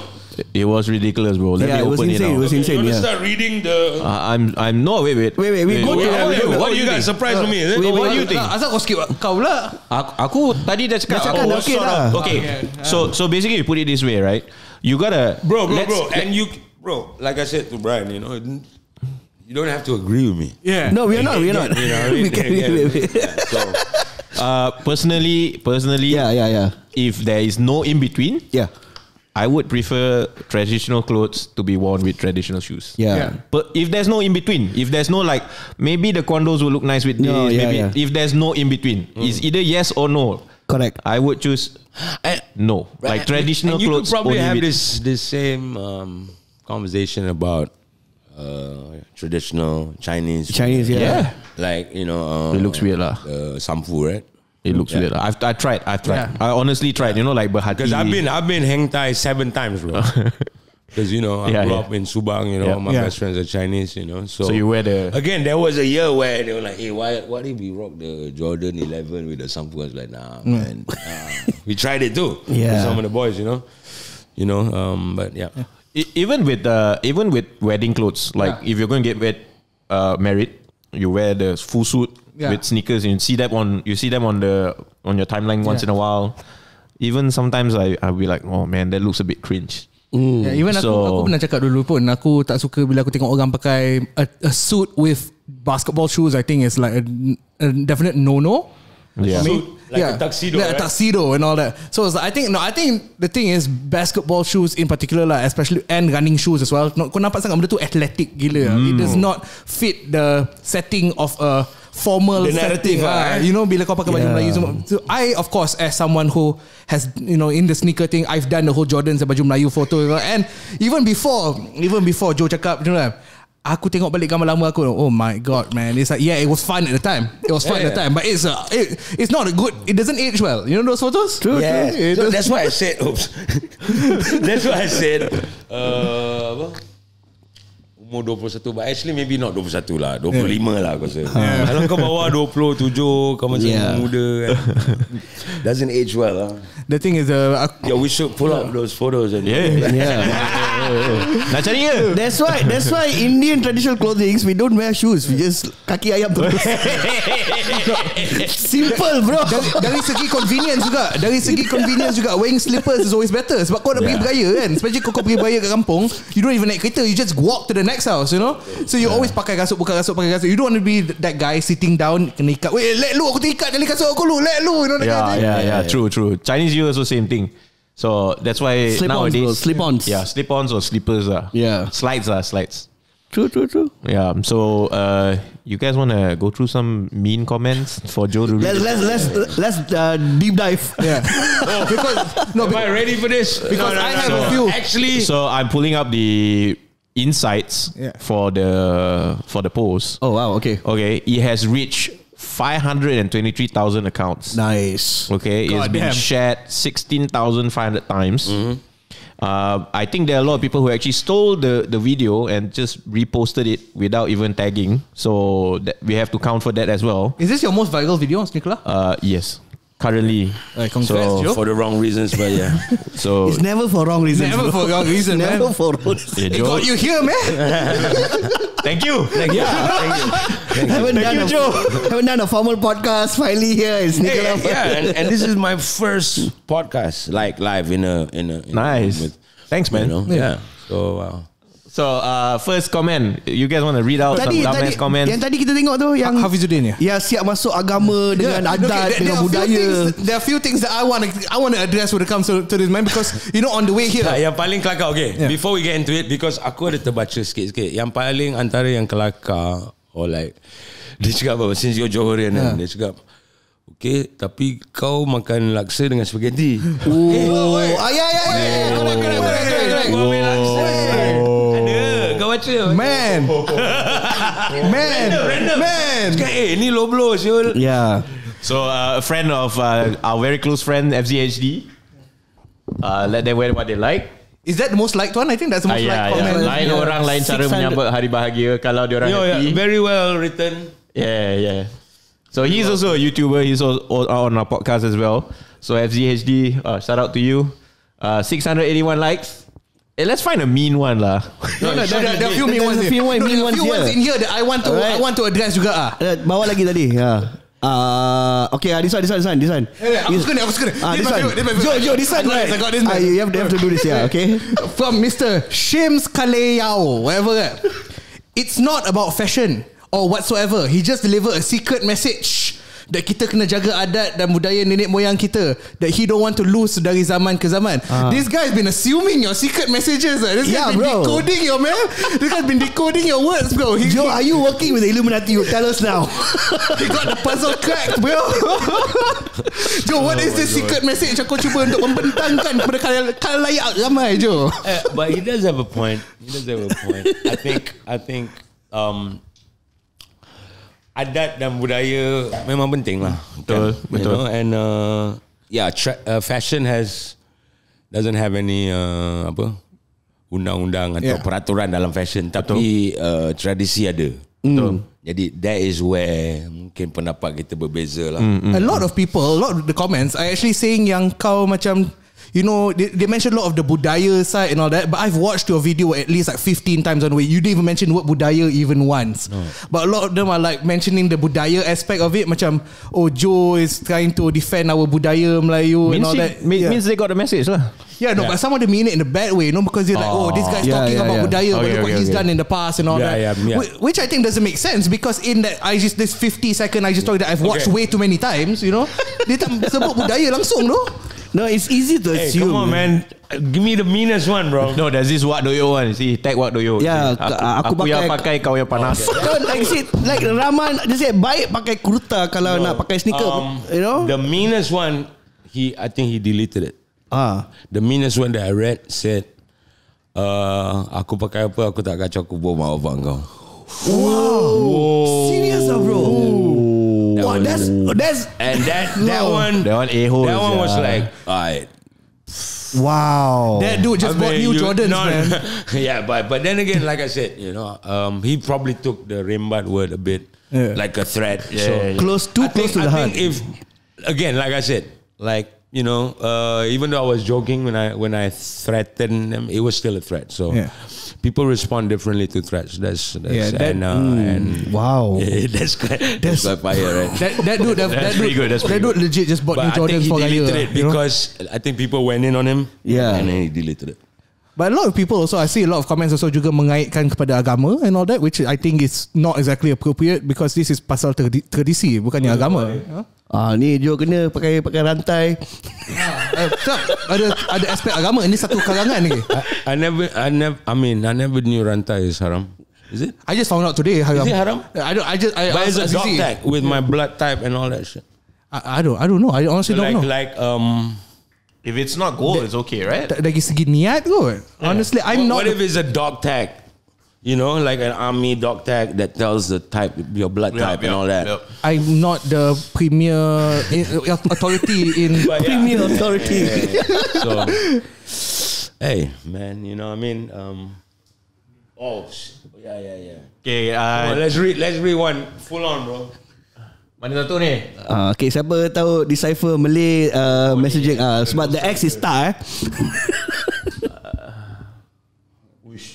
It was ridiculous, bro. Let Yeah, me it was open it insane, now. it was insane, you want to yeah. start reading the... Uh, I'm, I'm no wait, wait, Wait, wait, we go What, to- what, we go- what, you guys surprised for me? Is? Wait, what do you think? Asal kau skip kau pula Aku, aku tadi dah cakap. Dah cakap, aku okay lah. Okay. So so basically, you put it this way, right? You gotta, bro, bro, let's- bro, and you, bro, like I said to Bryan, you know, you don't have to agree with me. Yeah No, we are not, we are not. You know, We can, yeah, wait, wait, wait. So, Uh, personally, personally, Yeah, yeah, yeah. if there is no in between, Yeah, I would prefer traditional clothes to be worn with traditional shoes. yeah. Yeah. But if there's no in between, if there's no like, maybe the kwondos will look nice with this. No, yeah, maybe yeah. if there's no in between, it's either yes or no. Correct. I would choose and, no, like traditional and you clothes. could probably only have this this same um, conversation about uh, traditional Chinese. Chinese, yeah. Yeah. Like you know, uh, It looks weird lah. Uh, samfu, right? It looks Yeah. weird. I've I tried. I've tried. Yeah. I honestly tried. You know, like berhati. Because I've been I've been hang Thai seven times, bro. Because you know I Yeah, grew up in Subang. You know, my best friends are Chinese. You know, so So you wear the- again. There was a year where they were like, "Hey, why why did we rock the Jordan 11 with the samfu?" Was like, "Nah, man. Nah. we tried it too. with Yeah. some of the boys. You know, you know. Um, but yeah. Even with uh, even with wedding clothes, like if you're going to get wed, uh, married, you wear the full suit Yeah. with sneakers. You see them on you see them on the on your timeline once Yeah. in a while. Even sometimes I I'll be like, oh man, that looks a bit cringe. Yeah, even aku, So- aku pernah cakap dulu pun Aku tak suka bila aku tengok orang pakai A, a suit with basketball shoes I think is like a, a definite no-no Yeah. For. Suit, like a tuxedo, Yeah, right? a tuxedo and all that. So it's like, I think no, I think the thing is basketball shoes in particular lah, especially and running shoes as well. No, kau nampak sangat benda tu athletic gila. It does Hmm. not fit the setting of a formal The narrative setting. lah, ah. eh? You know bila kau pakai baju Yeah. Melayu semua. So I of course as someone who has you know in the sneaker thing, I've done the whole Jordans dan baju Melayu photo you know, and even before even before Joe cakap you know, Aku tengok balik gambar lama aku Oh my god man It's like Yeah it was fun at the time It was fun Yeah, at the time But it's uh, it, It's not a good It doesn't age well You know those photos True, Yeah, It so that's why I said. Oops, that's why I said. Uh, apa? Umur 21 But actually maybe not 21 lah. 25 lah aku rasa. Kalau kau bawa 27 Kau macam Yeah. muda kan. Doesn't age well lah The thing is uh, aku, Yeah we should pull up those photos and Yeah. Yeah. Nak cari ke? That's why that's why Indian traditional clothing we don't wear shoes. We just kaki ayam terus. Simple bro. dari, dari segi convenience juga Dari segi convenience juga Wearing slippers is always better Sebab kau nak pergi Yeah. beraya kan Especially kau, kau pergi beraya kat kampung You don't even naik kereta You just walk to the next house You know So you always pakai kasut Buka kasut pakai kasut You don't want to be that guy Sitting down Kena ikat Wait let lu aku terikat Kali kasut aku lu Let lu You know of Yeah, thing. yeah, yeah. True, true. Chinese New Year also same thing. So that's why Slip-ons, nowadays bro, slip-ons. Yeah, slip-ons or slippers lah. Yeah. slides lah, slides. True, true, true. Yeah. So uh, you guys want to go through some mean comments for Joe to read? Let's let's let's let's uh, deep dive. Yeah Because No Am I ready for this? Because I have a few Actually So I'm pulling up the insights Yeah. for the for the post. Oh wow, okay. Okay, it has reached 523,000 accounts. Nice. Okay, it's God been damn. shared 16,500 times. Uh, I think there are a lot of people who actually stole the, the video and just reposted it without even tagging. So that we have to count for that as well. Is this your most viral video Nicola? Uh, yes, currently. Uh, congrats, so, Joe. For the wrong reasons but yeah so It's never for wrong reasons. Never bro. for wrong reason, man. For wrong reasons. Yeah, It got you here man thank you. Thank you Thank you haven't done you, a, Joe. Haven't done a formal podcast. Finally here is Hey, yeah, and, and this is my first podcast, like live in a in a in Nice. Thanks, man. You know, yeah. So wow. So uh, first comment. You guys want to read out tadi, Some tadi, comments? Yang tadi kita tengok tu Yang ha, Hafizuddin ya Yang siap masuk agama hmm. Dengan yeah. adat okay, there, Dengan there budaya. things, There are few things That I want to I want to address When it comes to, to this man Because you know On the way here. Nah, Yang paling kelakar Okay. Yeah. Before we get into it Because aku ada terbaca sikit-sikit. Yang paling antara yang kelakar Or like Dia cakap apa? Since you're Johorian kan? yeah. Dia cakap Okay, tapi kau makan laksa dengan spaghetti. Oh, ayah, ayah, ayah, ayah, ayah, ayah, ayah, ayah, baca Man, man, man. Cakap eh ni low blow Syul Yeah. So uh, a friend of uh, our very close friend FZHD. Uh, let them wear what they like. Is that the most liked one? I think that's the Ah, most yeah, liked yeah. comment. Lain Yeah. orang lain cara 600. menyambut hari bahagia kalau dia orang Yo, yeah, happy. very well written. Yeah, yeah. So he's also a YouTuber. He's also on our podcast as well. So FZHD, uh, shout out to you. Uh, 681 likes. Hey, let's find a mean one lah. No, no, there, there, there are a few mean There's ones a here. few No, mean there are a ones few ones here. in here that I want to I Alright. want to address juga ah. Uh, bawa lagi tadi. Ya. Uh, okay, uh, this one, this one, this one, this one. Yeah, yeah, aku suka ni, aku suka ni. Ah, This this my one. favorite, this my favorite. Joe, Joe, this I one, got right? this, I got this, man. Ah, you have, you have to do this, yeah, okay? From Mr. Shims Kaleyao, whatever that. It's not about fashion or whatsoever. He just deliver a secret message that kita kena jaga adat dan budaya nenek moyang kita that he don't want to lose dari zaman ke zaman. This guy's been assuming your secret messages. ah. This Yeah, guy's been bro. decoding your man. This guy's been decoding your words, bro. He, Joe, are you working with the Illuminati? You tell us now. he got the puzzle cracked, bro. Joe, what is the secret message yang kau cuba untuk membentangkan kepada kal- kalayak ramai, Joe? Uh, but he does have a point. He does have a point. I think I think um adat dan budaya memang penting lah. Betul, You betul. know, and uh, yeah, tra- uh, fashion has doesn't have any uh, apa undang-undang atau Yeah. peraturan dalam fashion, tapi uh, tradisi ada. Betul. Jadi that is where mungkin pendapat kita berbeza lah. A lot of people, a lot of the comments are actually saying yang kau macam You know, they, they mentioned a lot of the budaya side and all that, but I've watched your video at least like 15 times on the way. You didn't even mention what budaya even once. But a lot of them are like mentioning the budaya aspect of it, macam, oh, Joe is trying to defend our budaya Melayu and means, all he- that. mean- yeah. means they got the message lah. Yeah, no, Yeah. but some of them mean it in a bad way, you know, because you're like, oh, this guy's Yeah, talking yeah, about yeah. budaya, but Okay, look what okay, he's okay. done in the past and all Yeah, that. yeah, yeah. Whi- Which I think doesn't make sense because in that I just this 50 second I just story that I've watched way Okay. too many times, you know, dia tak sebut budaya langsung tu. No, it's easy to Hey, assume. come on, man. Give me the meanest one, bro. No, there's this what do you want? See, tag what do you? Yeah, See, aku, aku aku, yang pakai- pakai kau yang panas. Kau like say, like Rahman dia say baik pakai kurta kalau nak pakai sneaker, Um, you know? The meanest one, he I think he deleted it. ah. The meanest one that I read said, uh, aku pakai apa aku tak kacau aku bawa bapak kau. Serious ah, bro. That Wow, was- that's that's and that that No. one That one a-hole, That one was yeah. like, alright. wow. That dude just I bought mean, new you- Jordans, no, man. yeah, but but then again, like I said, you know, um, he probably took the rembat word a bit Yeah. like a threat. so yeah, yeah. Close, too I think, close to I the think heart. if again, like I said, like you know, uh, even though I was joking when I when I threatened them, it was still a threat. So Yeah. people respond differently to threats. That's, that's Yeah, that- and, uh, and Wow. yeah, that's quite that's quite fire, right? That that dude, that, that That's dude, pretty good, that's that pretty dude legit just bought But new Jordans for deleted it you know? because I think people went in on him. Yeah. and then he deleted it. But a lot of people also I see a lot of comments also juga mengaitkan kepada agama and all that which I think is not exactly appropriate because this is pasal tradi- tradisi bukannya agama. Huh? Ah ni Jo kena pakai pakai rantai. Eh, tak, ada ada aspek agama ini satu karangan ni. I, I never, I never, I mean, I never knew rantai is haram. Is it? I just found out today haram. Is it haram? I don't I just I But it's a dog tag with my blood type and all that shit. I, I don't I don't know. I honestly So don't like, know. like, um, If it's not gold, it's okay, right? Tak- Dari segi niat kot. Honestly, I'm what, not what if it's a dog tag? You know, like an army dog tag that tells the type, your blood type, and all that. I'm not the premier eh, authority in But yeah. Premier authority. So, hey, man, you know what I mean? Um, oh, sh- yeah, yeah, yeah. Okay, on, uh, let's read, let's read one full on, bro. mana satu ni? Ah, okay, siapa tahu decipher Malay uh, messaging ah sebab the X is star eh.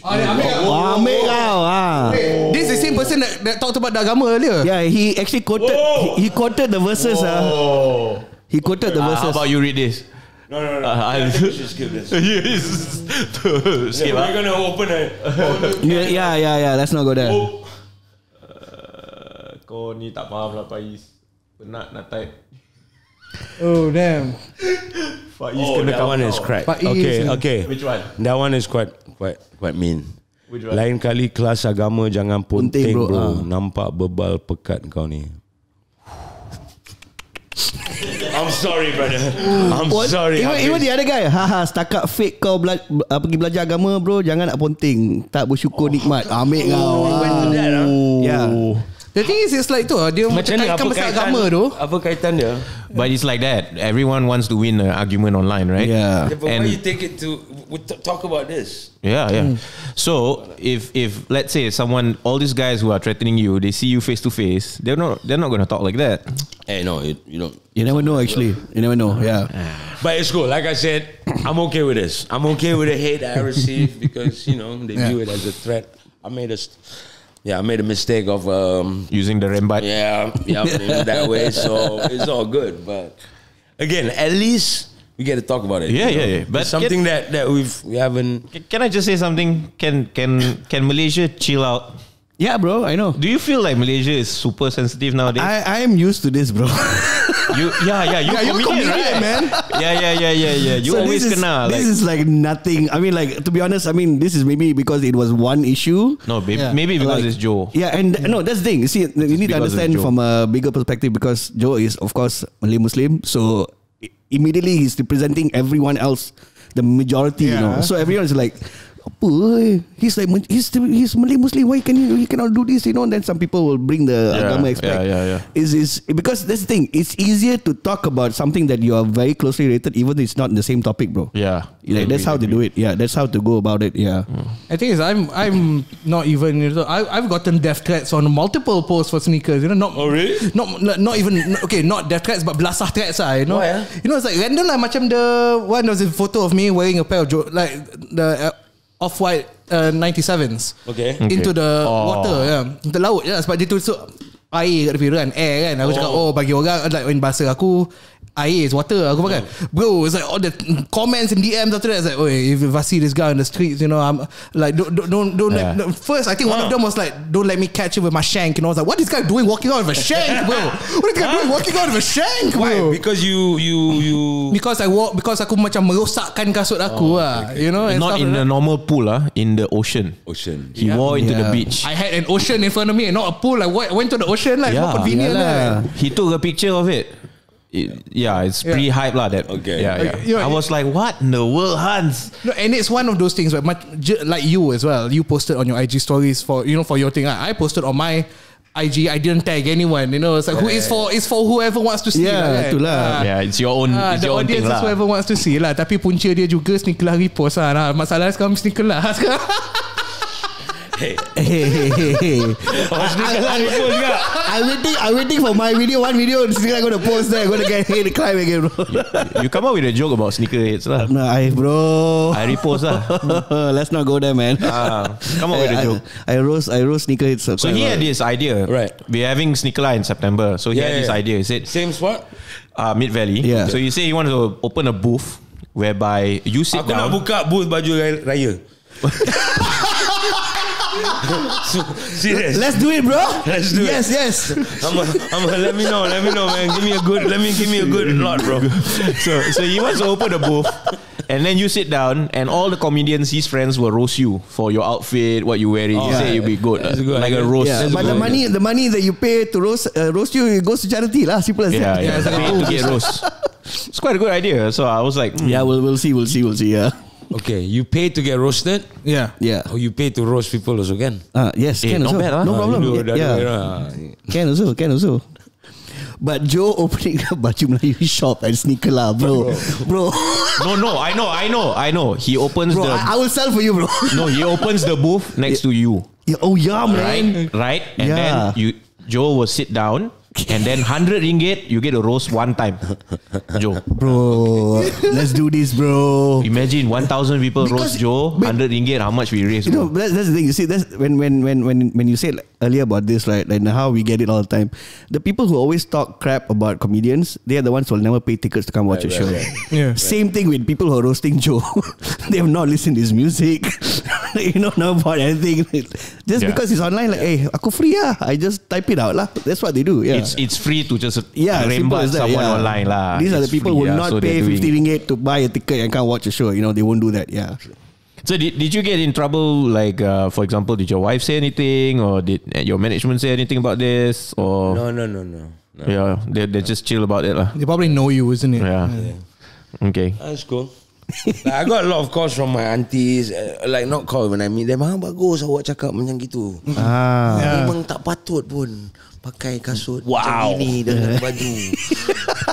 Oh, ambil kau ah. This is the same person that, that talked about the agama earlier. Yeah, he actually quoted he, he quoted the verses ah. Oh. He quoted the Uh, verses. how about you read this? No, no, no. Uh, I think we should skip this. yes. Skip We're ah. gonna open a. Yeah, yeah, yeah, yeah. Let's not go there. Oh, Uh, Kau ni tak faham lah Faiz Penat nak type Oh damn. Faiz oh kena that one kau. is crack. But Okay, is- okay. Which one? That one is quite, quite, quite mean. Which one? Lain kali kelas agama jangan Punting, punting, bro. bro. Ah. Nampak bebal pekat kau ni. I'm sorry, brother. I'm What? sorry. Even, Hafiz. even the other guy Haha setakat fake kau bela, uh, Pergi belajar agama bro Jangan nak ponting Tak bersyukur nikmat Ambil kau went to that, huh? Yeah The thing is It's like tu ah, Dia macam ni? kaitkan pasal agama tu Apa kaitan dia? But it's like that. Everyone wants to win an argument online, right? Yeah. Yeah, but And- why you take it to we talk about this? Yeah, yeah. Hmm. So if if let's say someone, all these guys who are threatening you, they see you face to face, they're not they're not gonna talk like that. Hey, no, you, you don't. You never know actually. You never know. Yeah. Ah. But it's cool. Like I said, I'm okay with this. I'm okay with the hate I receive because you know they view it as a threat. I made a, st- yeah, I made a mistake of um, Using the rembat. yeah, yeah, that way. So it's all good. But again, at least we get to talk about it. Yeah, you yeah, know? yeah. But It's something that that we've we haven't. Can I just say something? Can can can Malaysia chill out? Yeah, bro. I know. Do you feel like Malaysia is super sensitive nowadays? I I am used to this, bro. you yeah yeah you Yeah, you comedian, comedian, right? man. Yeah yeah yeah yeah yeah. You So always this is, kena This like is like nothing. I mean, like to be honest, I mean, this is maybe because it was one issue. no maybe, Yeah. maybe because Like- it's Joe. Yeah, and no, that's the thing. You see, you need to understand from a bigger perspective because Joe is, of course, Malay Muslim. So immediately he's representing everyone else, the majority. You know, Yeah. so everyone is like. Apa eh? He's like he's he's Malay Muslim. Why can he, he cannot do this? You know. And then some people will bring the Yeah, agama aspect. yeah, yeah, yeah. Is is because that's the thing. It's easier to talk about something that you are very closely related, even though it's not the same topic, bro. Yeah. Like, that's how they do it. Yeah, that's how to go about it. Yeah. I think is I'm I'm not even you know, I I've gotten death threats on multiple posts for sneakers. You know, not Oh, really? Not not, not even okay, not death threats, but belasah threats. Ah, you know, Why, ah? you know, it's like random lah. Macam the one was a photo of me wearing a pair of jo- like the uh, off white uh, 97s. Okay. Into the Oh. water, yeah, the laut, yeah. Sebab dia tulisuk air kat tepi kan, air kan. Aku cakap oh bagi orang like in bahasa aku air is water aku pakai bro it's like all the comments and DMs after that it's like oh if, if I see this guy on the streets you know I'm like don't don't don't, don't Yeah. let, first I think one of them was like don't let me catch you with my shank you know I was like what this guy doing walking out with a shank bro what this guy doing walking out with a shank Why? bro Because you you you. because I walk because aku macam merosakkan kasut aku lah you know and Not stuff in like a that. normal pool, ah, in the ocean. Ocean. He Yeah. wore into the Yeah. beach. I had an ocean in front of me and not a pool I went to the ocean like Yeah. more convenient Yalah. lah He took a picture of it. It- yeah, it's Yeah. pretty hype lah. That Okay. Yeah, yeah. Okay, you know, I was like, what in the world, Hans? No, and it's one of those things where much, like you as well. You posted on your IG stories for you know for your thing. I, I posted on my IG. I didn't tag anyone. You know, it's like who is for it's for whoever wants to see. Yeah, lah, kan? itulah. Ah, Yeah, it's your own. ah, it's the your own thing audience is lah. whoever wants to see lah. Tapi punca dia juga sneaker lah repost lah. Masalah sekarang sneaker lah sekarang. Hey, hey, hey, hey. I'm waiting. I'm waiting for my video. One video. Still, I'm gonna post there. I'm gonna get hate the climb again, bro. You come up with a joke about sneakerheads lah. no, I, bro. I repost lah. Let's not go there, man. Ah, come up with a I, joke. I, I roast. I roast sneaker hits. So he had this idea. Right. We're having Sneakerla in September. So he Yeah, had this yeah. idea. He said, Same spot. uh, Mid Valley. Yeah. So you say he wanted to open a booth whereby you sit Aku nak down. buka booth baju raya. Serious. Let's do it, bro. Let's do it. yes, yes. I'm a, I'm a, let me know, let me know, man. Give me a good, let me give me a good lot, bro. so so he wants to open a booth. And then you sit down, and all the comedians, his friends, will roast you for your outfit, what you wearing. he yeah. say you'll be good, That's good like a roast. Yeah, but good. the money, the money that you pay to roast, uh, roast you, it goes to charity, lah. Simple as Yeah, that. yeah. it's like, Pay oh, to get roast. It's quite a good idea. So I was like, mm, Yeah, we'll we'll see, we'll see, we'll see. Yeah, Okay, you pay to get roasted, yeah. yeah. or you pay to roast people also can? Uh, yes, Eh, can not also. bad, ah. No Ah, problem. You do the yeah, can also, can also. But Joe opening a baju Melayu shop and sneaker lah, bro. Bro, no, no, I know, I know, I know. He opens bro, the I, I will sell for you, bro. no, he opens the booth next to you, Yeah, oh yeah, man. right, right, and Yeah. then you Joe will sit down, and then hundred ringgit you get a roast one time, Joe. Bro, let's do this, bro. Imagine 1,000 people Because- roast Joe, but- 100 ringgit, how much we raise? You know, bro? that's, that's the thing. You see, that's when when when when when you said earlier about this, right? And how we get it all the time. The people who always talk crap about comedians, they are the ones who will never pay tickets to come watch a Right, show. right, Yeah. Same thing with people who are roasting Joe. they have not listened to his music. you don't know about anything. Just Yeah. because he's online, like, hey, aku free ah. I just type it out lah. That's what they do. Yeah. It's it's free to just yeah, simple rembat someone yeah. online lah. These are the people free, who will not so pay they're 50 ringgit to buy a ticket and can't watch a show. You know, they won't do that. Yeah. So did, did you get in trouble? Like, uh, for example, did your wife say anything, or did your management say anything about this, or No, no, no, no. no. yeah, they they just chill about it lah. They probably know you, isn't it? Yeah. Okay. That's cool. Like, I got a lot of calls from my aunties uh, Like not call when I meet them Ah bagus awak cakap macam gitu Ah. Memang tak patut pun Pakai kasut Wow. macam ini Dengan baju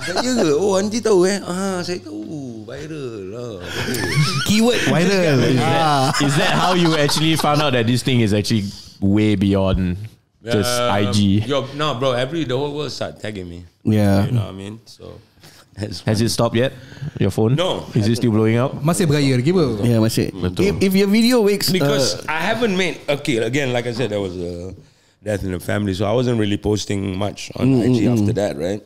Saya ke? Oh auntie tahu eh Ah saya tahu Viral lah Keyword viral. Ah. Is that how you actually found out that this thing is actually way beyond just Um, IG? Yo, no bro Every the whole world start tagging me Yeah. You know what I mean So that's Has it stopped yet? Your phone? No. Is it still blowing up? Masih beraya lagi bro. Yeah, masih. If, if your video wakes because uh, I haven't made okay again like I said there was a death in the family so I wasn't really posting much on IG after that right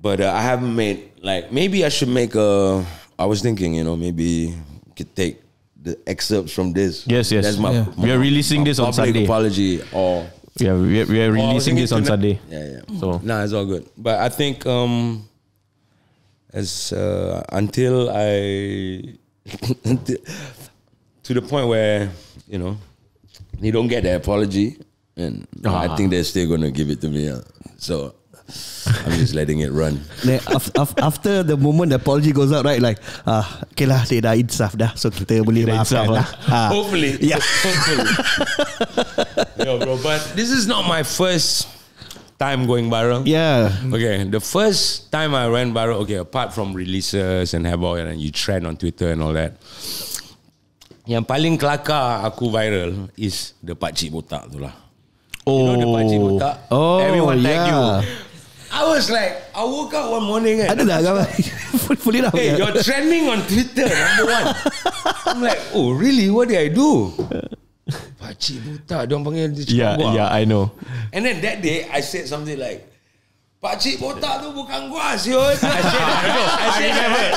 but uh, I haven't made like maybe I should make a I was thinking you know maybe could take the excerpts from this Yes, yes. that's my, Yeah. We are releasing my this on public Sunday. apology or Yeah, we are, we are or I releasing this on thinking Sunday. tonight- yeah yeah So no it's all good but I think um as uh, until I to the point where you know you don't get the apology, and I think they're still gonna give it to me. uh, So I'm just letting it run. then af, af, after the moment the apology goes out right like ah okay lah dia dah insaf dah so kita boleh Dah maafkan insaf lah. Ah. Hopefully, Yeah. hopefully. Yo, bro, but this is not my first time going viral. Yeah. Okay, the first time I went viral, okay, apart from releases and have all and you trend on Twitter and all that. Yang paling kelakar aku viral is the pakcik botak tu lah. oh, You know the pakcik botak? Oh, Everyone tag you. yeah. I was like, I woke up one morning and Ada tak gambar? Full it up. Hey, yeah. you're trending on Twitter, number one. I'm like, oh really? What did I do? Pakcik botak, dia orang panggil dia cakap Yeah, gua. yeah, I know. And then that day, I said something like, Pakcik botak tu bukan gua siul. I said that, right? I said that, right?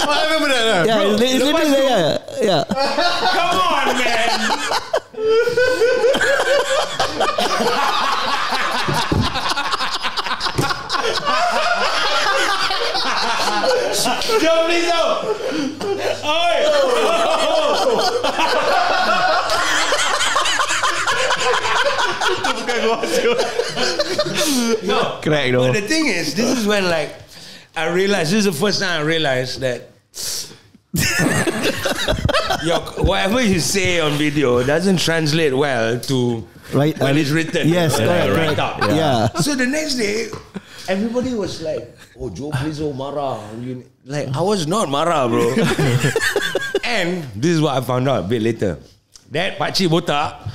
Yeah, it's, it's lepas literally tu- yeah, yeah. Come on, man. Jom please tau. Oi. No. Crack But the thing is, this is when like I realized this is the first time I realized that your whatever you say on video doesn't translate well to Right, when uh, it's written. yes, Yeah, correct, right correct. up. Yeah. So the next day, everybody was like, "Oh, Joe Flizzow marah." You- Like I was not Mara, bro. and this is what I found out a bit later. That Pakcik Botak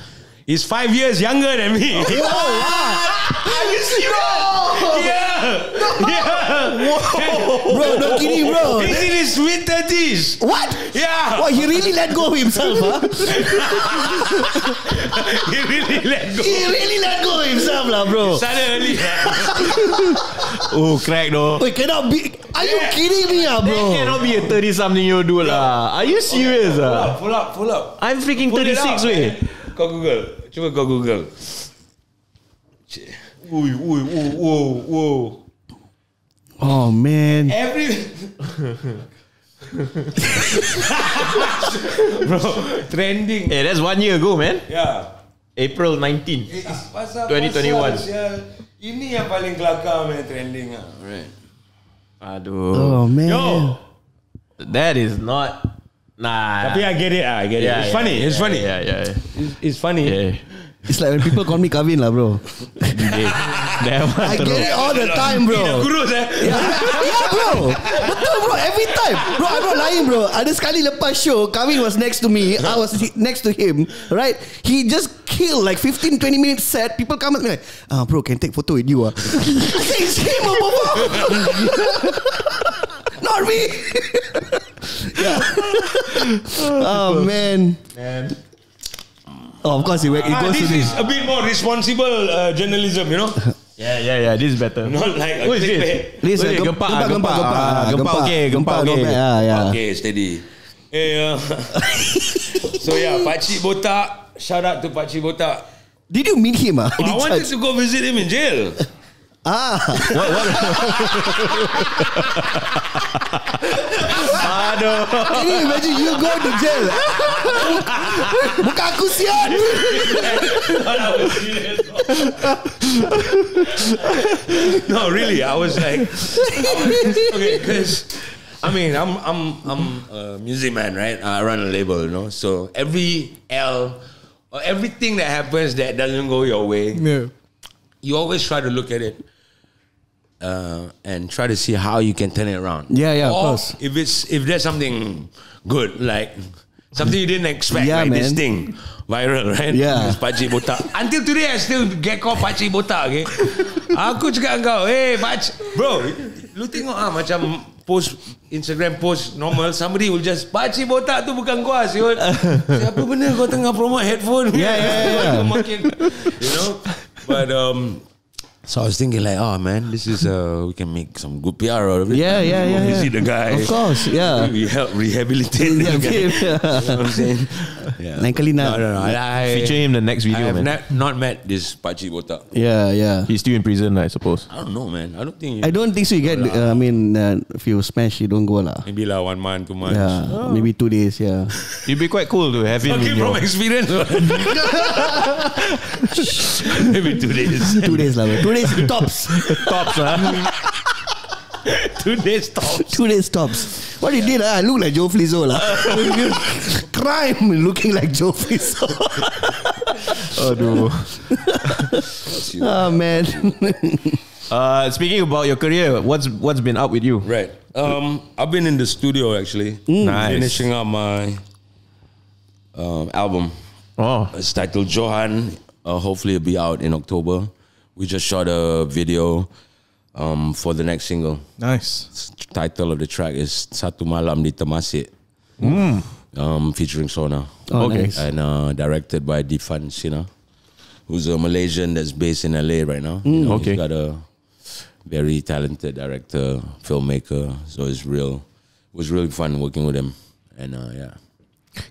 is five years younger than me. Oh, Are you serious? Yeah. Yeah. Bro, no kidding, bro. He's in his mid thirties. What? Yeah. What, he really let go of himself, huh? He really let go. He really let go of himself, lah, bro. Started early. Oh, crack though. Wait, cannot be. Are you kidding me, ah, That bro? cannot be a 30 something year old dude lah. Are you serious ah? Pull up, pull up. I'm freaking Pull it 36 up, way. man. Kau Google. Cuba kau Google. Ui, ui, ui, whoa, whoa. Oh, man. Every Bro, trending. Hey, that's one year ago, man. Yeah. April 19. Eh, Pasal 2021. pasal, sial. Ini yang paling kelakar man trending ah. Right. Aduh. Oh, man. Yo. That is not. Nah. Tapi I get it I get it. Yeah, It's yeah, funny. It's yeah, funny. Yeah, yeah. It's, it's funny. yeah. It's like when people call me Kavin, lah, bro. yeah. I get it all the time, bro. kurus eh. Yeah, yeah, bro. Betul, bro. Every time. Bro, I'm not lying, bro. Ada sekali lepas show, Kavin was next to me. I was next to him. Right? He just killed like 15, 20 minutes set. People come up and be like, ah, bro, can take photo with you, ah. I say, it's him, bro. Not me. yeah. Oh, man. Oh, of course, it, it Ah, goes to this this. is a bit more responsible uh, journalism, you know. Yeah, yeah, yeah. This is better. Not like a Who is this? clickbait. This Wait, uh, gem- gempak, gempak, gempak, gempak, gempak, ah, gempak, okay, gempak, not okay. bad, ah, yeah. Okay, steady. Eh, uh, so yeah, Pakcik Botak. Shout out to Pakcik Botak. Did you meet him? Ah, I wanted to go visit him in jail. Ah, Aduh. can you imagine you go to jail? Buka aku sian. no, really, I was like, I was- okay, because I mean, I'm I'm I'm a music man, right? I run a label, you know. So every L or everything that happens that doesn't go your way, Yeah. you always try to look at it uh, and try to see how you can turn it around. Yeah, yeah, of course. If it's if there's something good, like something you didn't expect, Yeah, like this thing viral, right? Yeah. This pakcik botak. Until today, I still get called pakcik botak. Okay, aku cakap kau, hey pakcik, bro, lu tengok ah macam post Instagram post normal somebody will just pakcik botak tu bukan gua siul siapa benda kau tengah promote headphone Yeah, yeah, yeah. Makin, you know but um so I was thinking like oh man this is uh we can make some good PR out of it Yeah, yeah, yeah, visit yeah. the guy Of course, yeah. we help rehabilitate the Yeah, guy okay, you know yeah. what I'm saying yeah. Lain kali no nak- no no I, I, Feature him the next I video, have man. not, not met this pakcik botak Yeah, yeah. He's still in prison, I suppose. I don't know man I don't think I don't think so. You get. Uh, I mean, uh, if you smash, you don't go lah. maybe like one month two months Yeah, maybe two days. Yeah. It'd be quite cool to have him Talking in your... from experience maybe two days Two days lah. bro. Two days tops. tops, huh? two days top Two days tops. What you did? Ah, I look like Joe Flizzow lah. Crime looking like Joe Flizzow. Aduh. oh man. Uh, speaking about your career, what's what's been up with you? Right. Um, I've been in the studio actually, Nice. finishing up my um, album. Oh, It's titled Johan. Uh, hopefully, it'll be out in October. We just shot a video um, for the next single. Nice. Title of the track is Satu Malam di Temasek. Um, featuring Sona. Oh, Okay. nice. And uh, directed by Difan Sina, who's a Malaysian that's based in LA right now. You know, Okay. He's got a very talented director, filmmaker. So it's real. It was really fun working with him. And uh, yeah.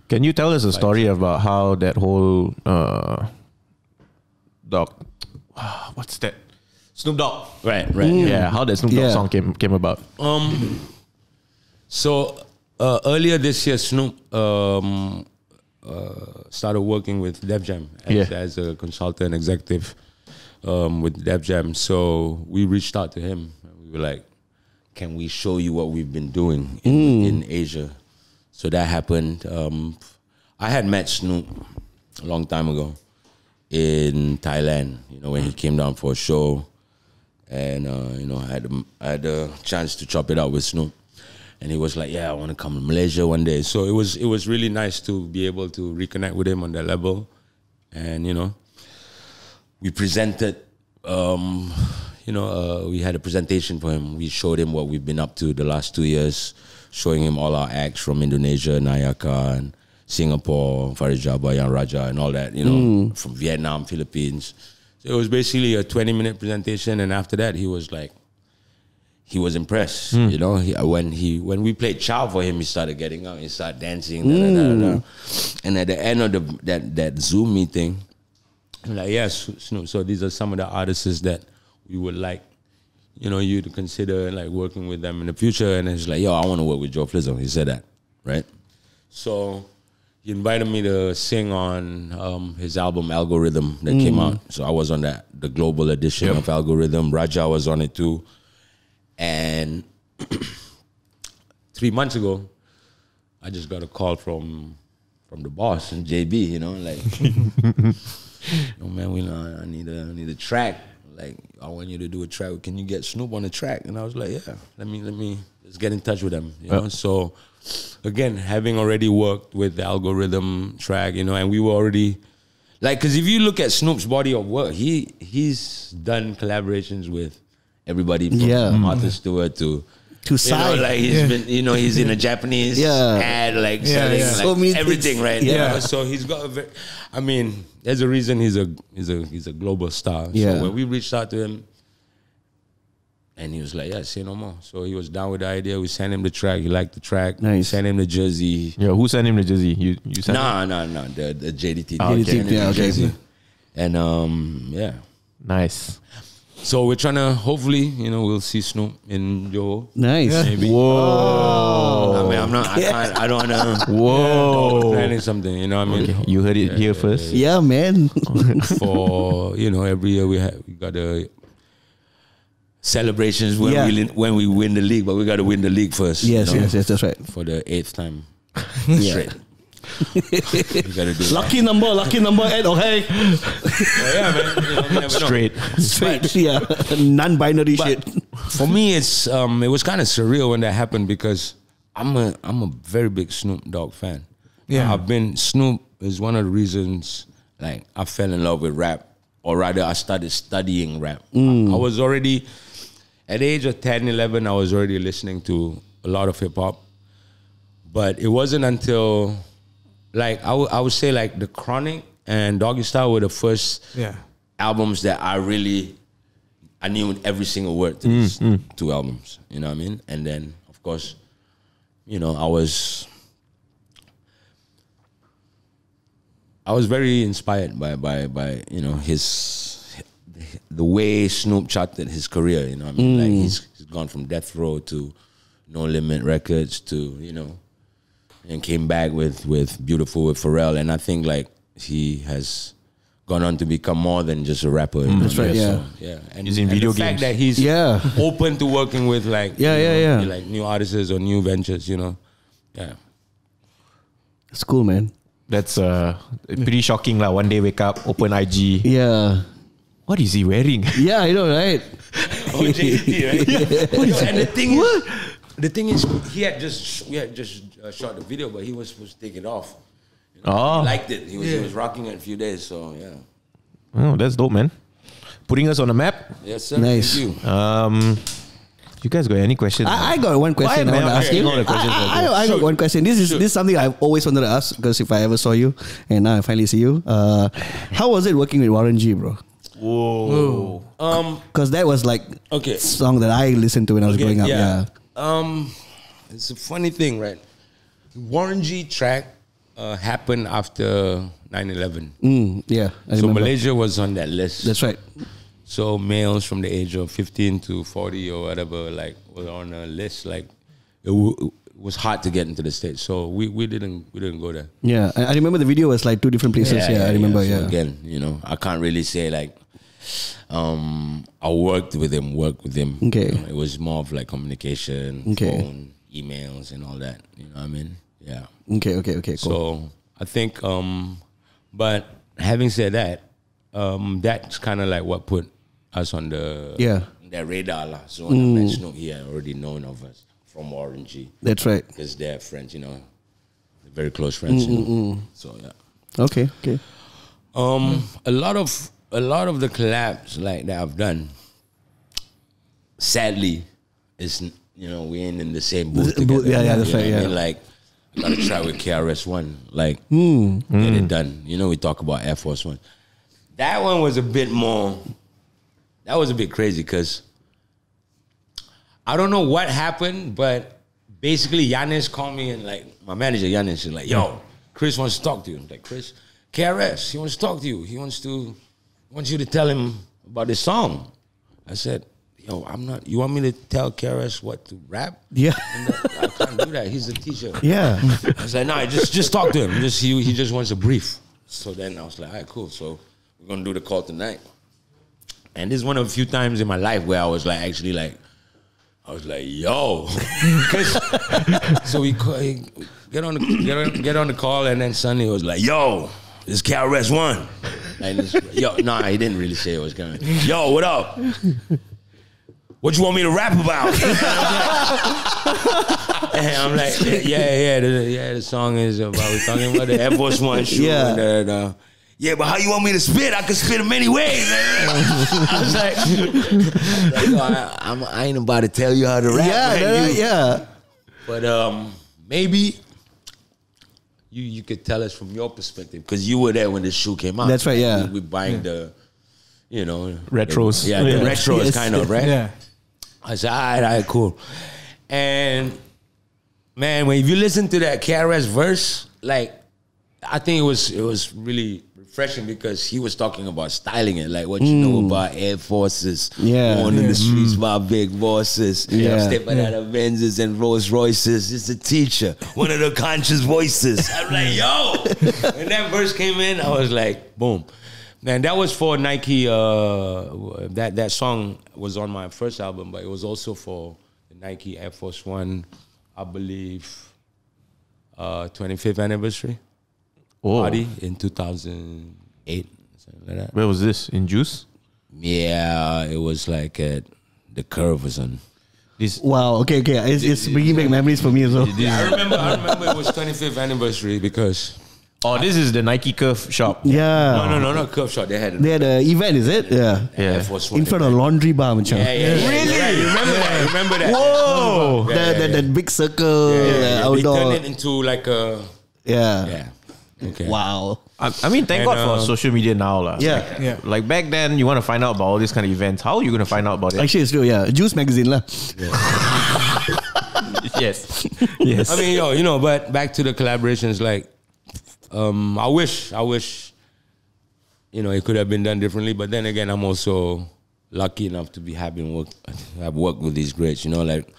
can you tell us a story about how that whole uh, dog? What's that? Snoop Dogg. Right, right. Yeah, how that Snoop Dogg Yeah. song came came about. Um, so uh, earlier this year, Snoop um, uh, started working with Def Jam as, Yeah. as a consultant executive um, with Def Jam. So we reached out to him. We were like, "Can we show you what we've been doing in, in Asia?" So that happened. Um, I had met Snoop a long time ago in Thailand. You know when he came down for a show and uh, you know I had a, I had a chance to chop it out with Snoop, and he was like, "Yeah, I want to come to Malaysia one day." So it was it was really nice to be able to reconnect with him on that level, and you know, we presented, um, you know, uh, we had a presentation for him. We showed him what we've been up to the last two years, showing him all our acts from Indonesia, Nayaka, and Singapore, Farid Jabbar, Yung Raja, and all that. You know, hmm. from Vietnam, Philippines. So it was basically a 20 minute presentation, and after that, he was like, he was impressed. Hmm. You know, he, uh, when he when we played Chow for him, he started getting up, he started dancing, da, da, da, da. Hmm. and at the end of the that that Zoom meeting, I'm like, yes, Snoop. So these are some of the artists that we would like, you know, you to consider like working with them in the future. And he's like, yo, I want to work with Joe Flizzow. He said that, right? So he invited me to sing on um, his album Algorithm that came out. So I was on that, the global edition of Algorithm. Raja was on it too. And three months ago, I just got a call from from the boss and JB, you know, like, yo man, we know I need a I need a track. Like, I want you to do a track. Can you get Snoop on the track? And I was like, yeah. Let me let me let's get in touch with them. You know, so again, having already worked with the algorithm track, you know, and we were already like, because if you look at Snoop's body of work, he he's done collaborations with everybody from Yeah. Martha mm. Stewart to To you know, like he's been, you know, he's in a Japanese Yeah. ad, like Yeah, selling yeah. like So many everything, right? Yeah. know, So he's got a very, I mean, there's a reason he's a he's a he's a global star. Yeah. So when we reached out to him, and he was like, "Yeah, say no more." So he was down with the idea. We sent him the track. He liked the track. Nice. Sent him the jersey. Yeah, who sent him the jersey? You you sent him? Nah, nah, nah. The the JDT. Ah, okay. Sent yeah, okay. jersey. And um, yeah. Nice. So we're trying to hopefully, you know, we'll see Snoop in Johor. Nice. Maybe. Whoa. I mean, I'm not. I can't. I don't wanna. Whoa. planning something. You know what I mean? Okay, you heard it here first. Yeah, man. For you know, every year we have we got a celebrations when Yeah. we when we win the league, but we got to win the league first. you Yes, know, yes, yes, that's right. For the eighth time straight. we got to do. that. Lucky number, lucky number, and okay. Oh, yeah, man. You know, you never know. Straight. Straight, yeah. Non-binary But shit. for me, it's um, it was kind of surreal when that happened because I'm a I'm a very big Snoop Dogg fan. Yeah. I've been Snoop is one of the reasons like I fell in love with rap, or rather, I started studying rap. I, I was already at the age of 10, 11, I was already listening to a lot of hip hop, but it wasn't until like I would I would say like the Chronic and Doggy Style were the first Yeah. albums that I really I knew every single word to mm, these mm. two albums. You know what I mean? And then of course, you know, I was I was very inspired by by by you know his the way Snoop charted his career. You know, what I mean, like he's, he's gone from Death Row to No Limit Records to you know, and came back with with Beautiful with Pharrell, and I think like he has gone on to become more than just a rapper. you know That's right, yeah. So, yeah. And, He's in and video the fact games. that he's Yeah. open to working with like Yeah, yeah, know, yeah. like new artists or new ventures. You know, yeah. It's cool, man. That's uh, pretty shocking lah. One day wake up, open IG. Yeah. What is he wearing? Yeah, I know, right? Oh, JT, right? Yo, and the thing is, the thing is, he had just he had just uh, shot the video, but he was supposed to take it off. oh, He liked it. He was, he was rocking it a few days. So yeah. oh, that's dope, man. Putting us on the map. Yes, sir. Nice. Thank you. Um, you guys got any questions? I, I got one question Why I am want to ask asking you. all the questions I, I, I, I got one question. This is Shoot. this is something I've always wanted to ask because if I ever saw you and now I finally see you, uh, how was it working with Warren G, bro? Whoa. Um. Because that was like Okay. song that I listened to when I was Okay, growing up. Yeah. Um, it's a funny thing, right? Warren G track uh, happened after 9-11. Mm, yeah. I So remember. Malaysia was on that list. That's right. So males from the age of 15 to 40 or whatever, like, were on a list. Like, it, w- it was hard to get into the states. So we, we didn't we didn't go there. Yeah. I, I remember the video was like two different places. Yeah, I remember. So Yeah. Again, you know, I can't really say like, um, I worked with him, worked with him. Okay. You know, it was more of like communication, Okay. phone, emails, and all that. You know what I mean? Yeah. Okay. Okay. Okay. Cool. So I think, um, but having said that, um, that's kind of like what put us on the Yeah. their radar. lah. So when I met Snoop, he had already known of us from G That's right. because they're friends, you know, very close friends. You know? So yeah. Okay. Okay. Um, a lot of a lot of the collabs like that I've done. Sadly, is you know we ain't in the same booth. The together, yeah, yeah, that's you right, what I yeah. mean? Like, I gotta try with KRS One, like Hmm. get it done. You know, we talk about Air Force One. That one was a bit more. That was a bit crazy because I don't know what happened, but basically Yanis called me and like my manager Yanis is like, "Yo, Chris wants to talk to you." I'm like, "Chris, KRS, he wants to talk to you. He wants to wants you to tell him about this song." I said, "Yo, I'm not. You want me to tell KRS what to rap?" Yeah. And that- I can't do that. He's a teacher. Yeah. I said, like, "No, just just talk to him. Just he he just wants a brief." So then I was like, "All right, cool. So we're gonna do the call tonight." And this is one of the few times in my life where I was like, actually, like, I was like, yo, so we call, get on the get on, get on the call, and then Sonny was like, "Yo, this KRS One." And this, yo, nah, he didn't really say it was coming. Yo, what up? What you want me to rap about? and I'm like, yeah, yeah, the, yeah. The song is about we're talking about the Air Force One shoe. Yeah. And, uh, the- yeah, but how you want me to spit? I can spit in many ways. Man. I was like, I, I'm, I ain't about to tell you how to rap. Yeah. no, You- Yeah. but um, maybe you you could tell us from your perspective because you were there when the shoe came out. That's right, yeah. we, we buying the, you know, Retros. the- yeah, the retros Yes. kind of right. Yeah. I said, all right, all right, cool. And man, when you listen to that KRS verse, like I think it was it was really refreshing because he was talking about styling it, like what you know about Air Forces, Mm. Yeah. going in the streets by big bosses, Yeah. stepping out of Benzes and Rolls Royces. It's a teacher, one of the conscious voices. I'm like, yo, when that verse came in, I was like, boom. And that was for Nike. Uh, that that song was on my first album, but it was also for the Nike Air Force One, I believe, uh, 25th anniversary Oh, party in 2008, like that. where was this in Juice? Yeah, it was like at the Curve or something. This Wow. Okay. Okay. It's, it's bringing back memories for me as well. I remember. I remember it was 25th anniversary because oh, this is the Nike Curve shop. Yeah. no, no, no, not Curve Shot. They had They had a event, is it? Yeah. Yeah. Air Force One In front of laundry bar, macam. Yeah, yeah, yeah. Really? Remember that? Remember that? Whoa. Yeah, The, yeah, the, yeah. the big circle, Yeah, yeah, yeah. They turned it into like a yeah. yeah. Okay. Wow. I, I mean, thank And, God for uh, social media now, lah. Yeah. Like, Yeah. Like back then, you want to find out about all these kind of events. How are you going to find out about it? Actually, it's true. Yeah. Juice magazine lah. yes. yes. I mean, yo, you know, but back to the collaborations. Like, um, I wish, I wish, you know, it could have been done differently. But then again, I'm also lucky enough to be having work, have worked with these greats. You know, like,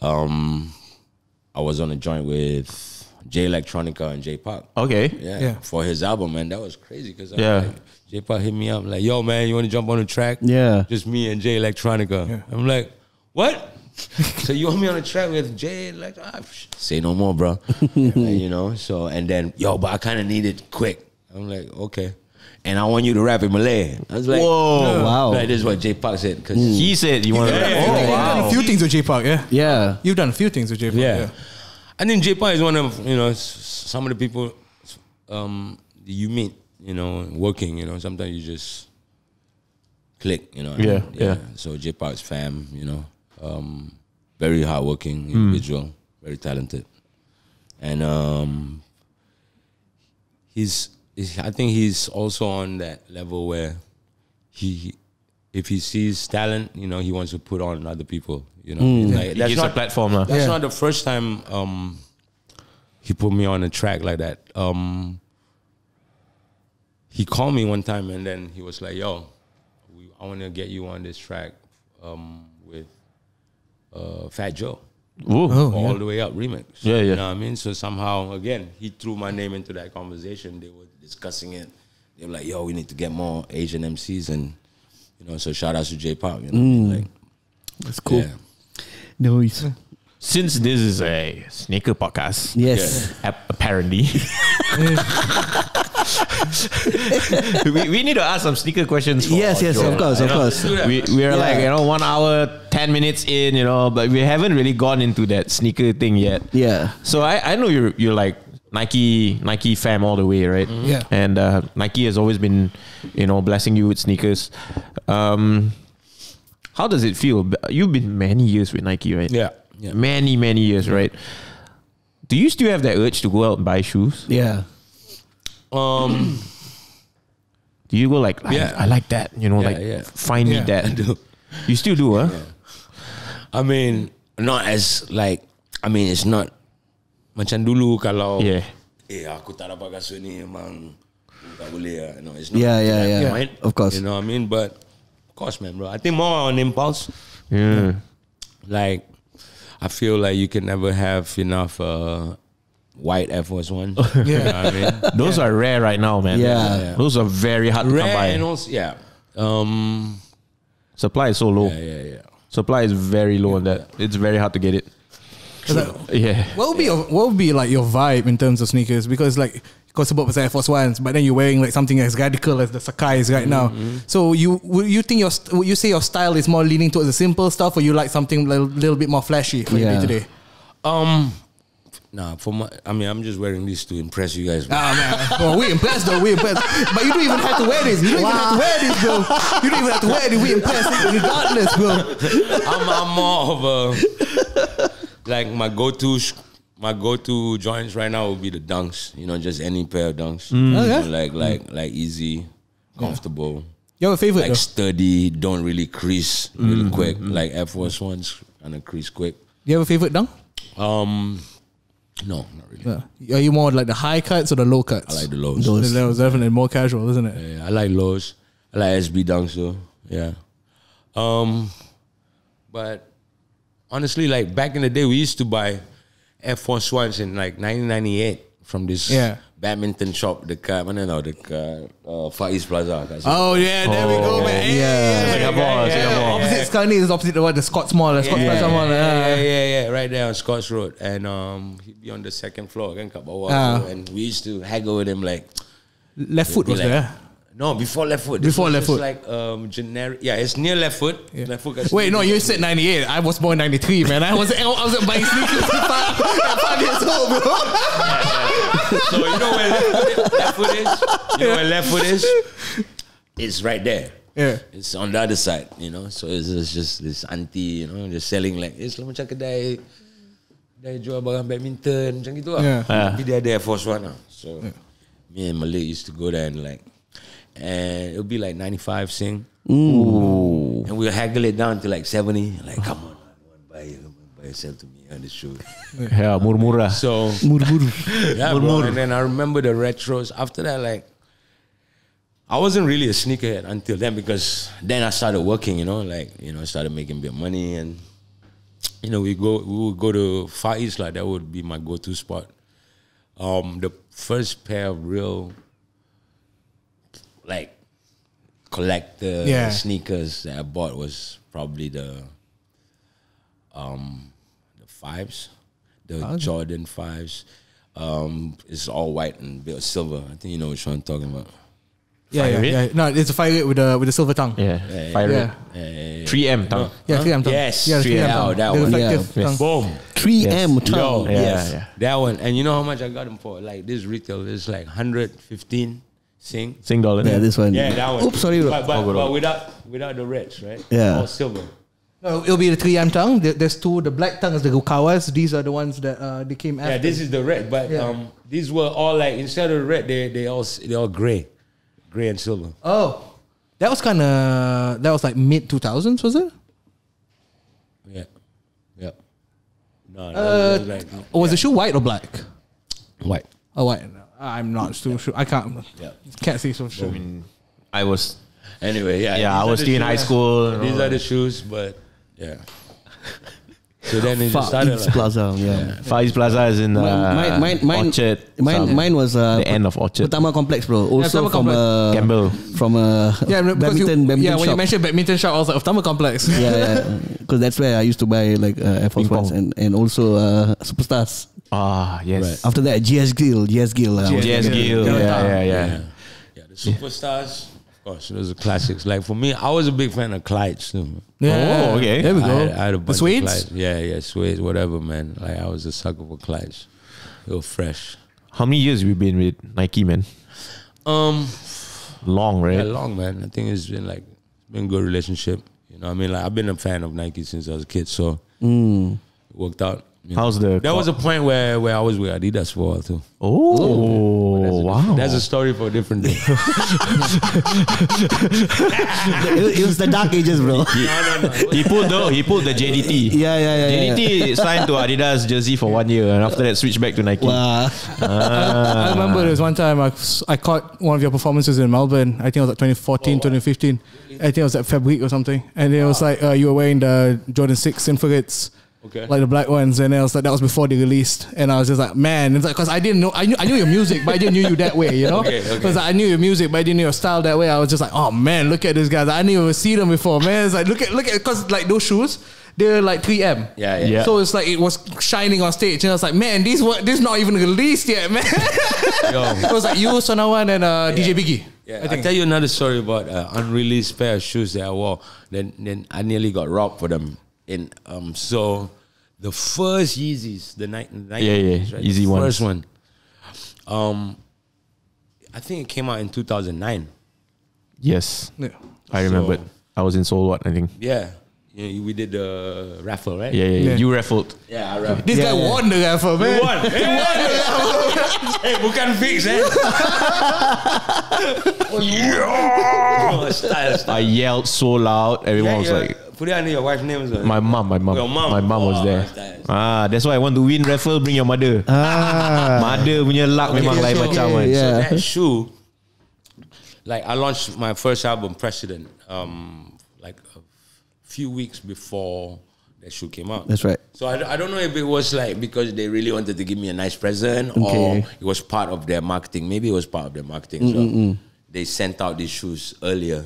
um, I was on a joint with Jay Electronica and Jay Park. okay. Yeah, Yeah. for his album, man. That was crazy because Yeah. like, J Pop hit me up like, "Yo, man, you want to jump on the track?" Yeah. just me and Jay Electronica. I'm like, "What?" so you want me on the track with Jay? Like, ah, say no more, bro. And, you know. So and then, yo, but I kind of need it quick. I'm like, okay. And I want you to rap in Malay. I was like, Whoa. Wow. Like, this is what J Pop said because He said you want to. Yeah, yeah, oh, yeah. You've done a wow. few things with Jay Park, yeah. Yeah. You've done a few things with Jay Park. Yeah. Yeah. I think Jay Park is one of you know some of the people um, you meet, you know, working. You know, sometimes you just click. You know. I Yeah, yeah. So Jay Park's fam, you know, um, very hardworking individual, very talented, and um, he's, he's. I think he's also on that level where he. If he sees talent, you know, he wants to put on other people. You know, like, He that's gives a not platform, lah. that's Yeah. not the first time um, he put me on a track like that. Um, he called me one time and then he was like, "Yo, we, I want to get you on this track um, with uh, Fat Joe, Ooh. Oh, all yeah. the way up remix." Yeah, yeah. You know what I mean? So somehow again, he threw my name into that conversation. They were discussing it. They were like, "Yo, we need to get more Asian MCs," and you know, so shout out to J Pop. You know, what I mean? like That's cool. yeah. No, it's, Since this is a sneaker podcast, yes. ap- apparently, we, we need to ask some sneaker questions. For Yes, yes, Joel. of course, of course. We we are Yeah. like you know one hour ten minutes in, you know, but we haven't really gone into that sneaker thing yet. Yeah. So I, I know you're you're like Nike Nike fam all the way, right? Yeah. And uh, Nike has always been, you know, blessing you with sneakers. Um, how does it feel? You've been many years with Nike, right? Yeah, yeah. Many many years, right? Do you still have that urge to go out and buy shoes? Yeah. Um, Do you go like, I, Yeah. I like that, you know, Yeah, like yeah. find me that. I do. You still do, huh? I mean, not as like I mean it's not macam dulu kalau Yeah. eh aku tak dapat kasut ni memang tak boleh lah. No, it's not Yeah, yeah, yeah. point, Of course. You know what I mean? But course, man, bro. I think more on impulse. Yeah. Like I feel like you can never have enough uh, white Air Force One. Yeah. You know what I mean? Those are rare right now, man. Yeah. Those are very hard to come by. And also yeah. Um, Supply is so low. yeah, yeah, yeah. Supply is very low on that. It's very hard to get it. Yeah. What would be your, what would be like your vibe in terms of sneakers? Because like kau sebut pasal Air Force Ones, but then you're wearing like something as radical as the Sacai's right now. So you would you think your st- would you say your style is more leaning towards the simple stuff, or you like something a little, little bit more flashy for Yeah. your day to day? Um, nah. For my, I mean, I'm just wearing this to impress you guys. Ah man, well, we impressed though. We impressed, but you don't even have to wear this. You don't even have to wear this, bro. You don't even have to wear this. We impressed regardless, bro. I'm, I'm more of a like my go-to sh- my go-to joints right now would be the dunks. You know, just any pair of dunks. You know, like like like easy, comfortable, You have a favorite like though? sturdy. Don't really crease really quick. Like Air Force Ones and of crease quick. You have a favorite dunk? Um, no, not really. Yeah. Are you more like the high cuts or the low cuts? I like the lows. That was definitely more casual, isn't it? Yeah, I like lows. I like SB dunks though. Yeah. Um, but honestly, like back in the day, we used to buy Air Force Ones in like 1998 from this Yeah. badminton shop dekat mana tau dekat uh, Far East Plaza kat situ. Oh yeah, there we go, man. Hey, Yeah. Singapore, Singapore. Opposite sekarang ni is opposite the what the Scotts Mall, the Scotts Plaza Mall. yeah, Yeah. yeah, yeah, yeah, right there on Scotts Road, and um, he'd be on the second floor kan kat bawah, Ah. tu, and we used to haggle with him like Left foot was like- there. No, before left foot. This Before left just foot. like um generic. Yeah, it's near left foot. Left foot. Wait, no, you said 98. I was born 93, man. I was I was buying sneakers at five, at five years old, bro. So you know where left foot is? Left foot is? You know where left foot is? It's right there. Yeah. It's on the other side, you know. So it's, it's just this auntie, you know, just selling like it's like macam kedai kedai jual barang badminton macam gitu lah. Yeah. Tapi dia ada Air Force One lah. So me and Malik used to go there and like and it would be like 95 sing. And we'll haggle it down to like 70. Like, come on, buy, buy, sell to me on the shoe. Yeah, murmurah. So Mur-mur. yeah, bro. And then I remember the retros. After that, like, I wasn't really a sneakerhead until then because then I started working. You know, like you know, I started making a bit of money, and you know, we go we would go to Far East. Like that would be my go-to spot. Um, the first pair of real, like, collector Yeah. sneakers that I bought was probably the, um, the fives, the Jordan fives. Um, it's all white and bit of silver. I think you know which one I'm talking about. Yeah, Fire yeah, rate? yeah. No, it's a fire rate with the with the silver tongue. Yeah, Yeah, fire yeah. rate. Yeah, yeah, yeah. 3M tongue. Yeah, 3M tongue. Yes, yeah, 3M. 3M tongue. Oh, that the one. reflective Yeah. tongue. Boom. 3M Yo, tongue. Yeah, yes, yeah. that one. And you know how much I got them for? Like this retail is like 115 sing. Sing dollar. Yeah, this one. Yeah, that one. Oops, sorry. bro. But, but, but without without the reds, right? Yeah. All silver. No, it'll be the 3M tongue. There- There's two. The black tongue is the Rukawas. These are the ones that uh, they came after. Yeah, this is the red, but Yeah. um, these were all like instead of red, they they all they all gray, gray and silver. Oh, that was kind of that was like mid 2000s, was it? Yeah, yeah. No, that Uh, was like Or was the shoe white or black? white. Oh, white. I'm not too sure. I can't. Yeah. Can't say so sure. I mean, I was Anyway, yeah. Yeah, I was still in high school, These are the shoes, but yeah. So then it just started East like, Plaza. Yeah. Far East Plaza is in uh, mine, mine, mine, Orchard. Mine, mine was uh, the end of Orchard. Pertama Complex, bro. Also Pertama from Complex. uh, Campbell. From a Yeah, because you, badminton, badminton yeah. When you mentioned badminton shop, I was like, Pertama Complex. yeah, yeah. Because that's where I used to buy like uh, Air Force Ones and, and also uh, Superstars. Ah, yes. After that, GS Gill, GS Gill. Uh, JS Gill. Yeah, yeah, yeah. yeah. yeah, the superstars. Of course, those are classics. Like for me, I was a big fan of Clyde's too. Yeah. Oh, okay. There we I go. had, I had a the bunch of Suedes. Clydes. Yeah, yeah, Suedes, whatever, man. Like I was a sucker for Clydes. They were fresh. How many years have you been with Nike, man? Um, Long, yeah, right? long man. I think it's been like it's been a good relationship. You know, what I mean, like I've been a fan of Nike since I was a kid, so it worked out. You. How's the There was a point where where I was with Adidas for a while too. Oh, wow. That's a story for a different day. it, it was the dark ages, bro. he pulled the he pulled the JDT. yeah, yeah, yeah. JDT signed to Adidas jersey for one year, and after that switched back to Nike. Wow. I remember there was one time I, I caught one of your performances in Melbourne. I think it was like 2014, 2015. I think it was at Feb Week or something. And it was like uh, you were wearing the Jordan 6 Infrareds. Okay. Like the black ones, and then I was like, that was before they released, and I was just like, man, it's like, cause I didn't know, I knew, I knew your music, but I didn't know you that way, you know, Okay, okay. cause I knew your music, but I didn't know your style that way. I was just like, oh man, look at these guys, I didn't even see them before, man. It's like, look at, look at, cause like those shoes, they're like 3M, Yeah, yeah. Yeah. So it's like it was shining on stage, and I was like, man, these were this not even released yet, man. it was like you, SonaOne, and uh, DJ Biggie. Yeah, I I'll tell you another story about uh, unreleased pair of shoes that I wore. Then, then I nearly got robbed for them. In um, so the first Yeezys, the night, Nike Yeah, yeah, Yeezys, right? Yeezy the ones. first one. Um, I think it came out in two thousand nine. Yes, Yeah. I remembered. So- I was in Seoul, what I think. Yeah, yeah, we did the raffle, right? Yeah, yeah, yeah. Yeah. You raffled. yeah, I raffled. This guy won the raffle, man. won. he won the raffle. hey, bukan fix, eh? oh, yeah. style, style. I yelled so loud. Everyone Yeah, was yeah. like, Put it under your wife's name as well. my mom, my mom, Your mom. my mom was Oh, there. that's- Ah, that's why I want to win raffle. Bring your mother. Ah. Mother punya luck memang Okay, lain so- macam kan. yeah. So that shoe, like I launched my first album, President, um, like a few weeks before that shoe came out. That's right. So I, I don't know if it was like because they really wanted to give me a nice present Okay. or it was part of their marketing. Maybe it was part of their marketing. So they sent out these shoes earlier.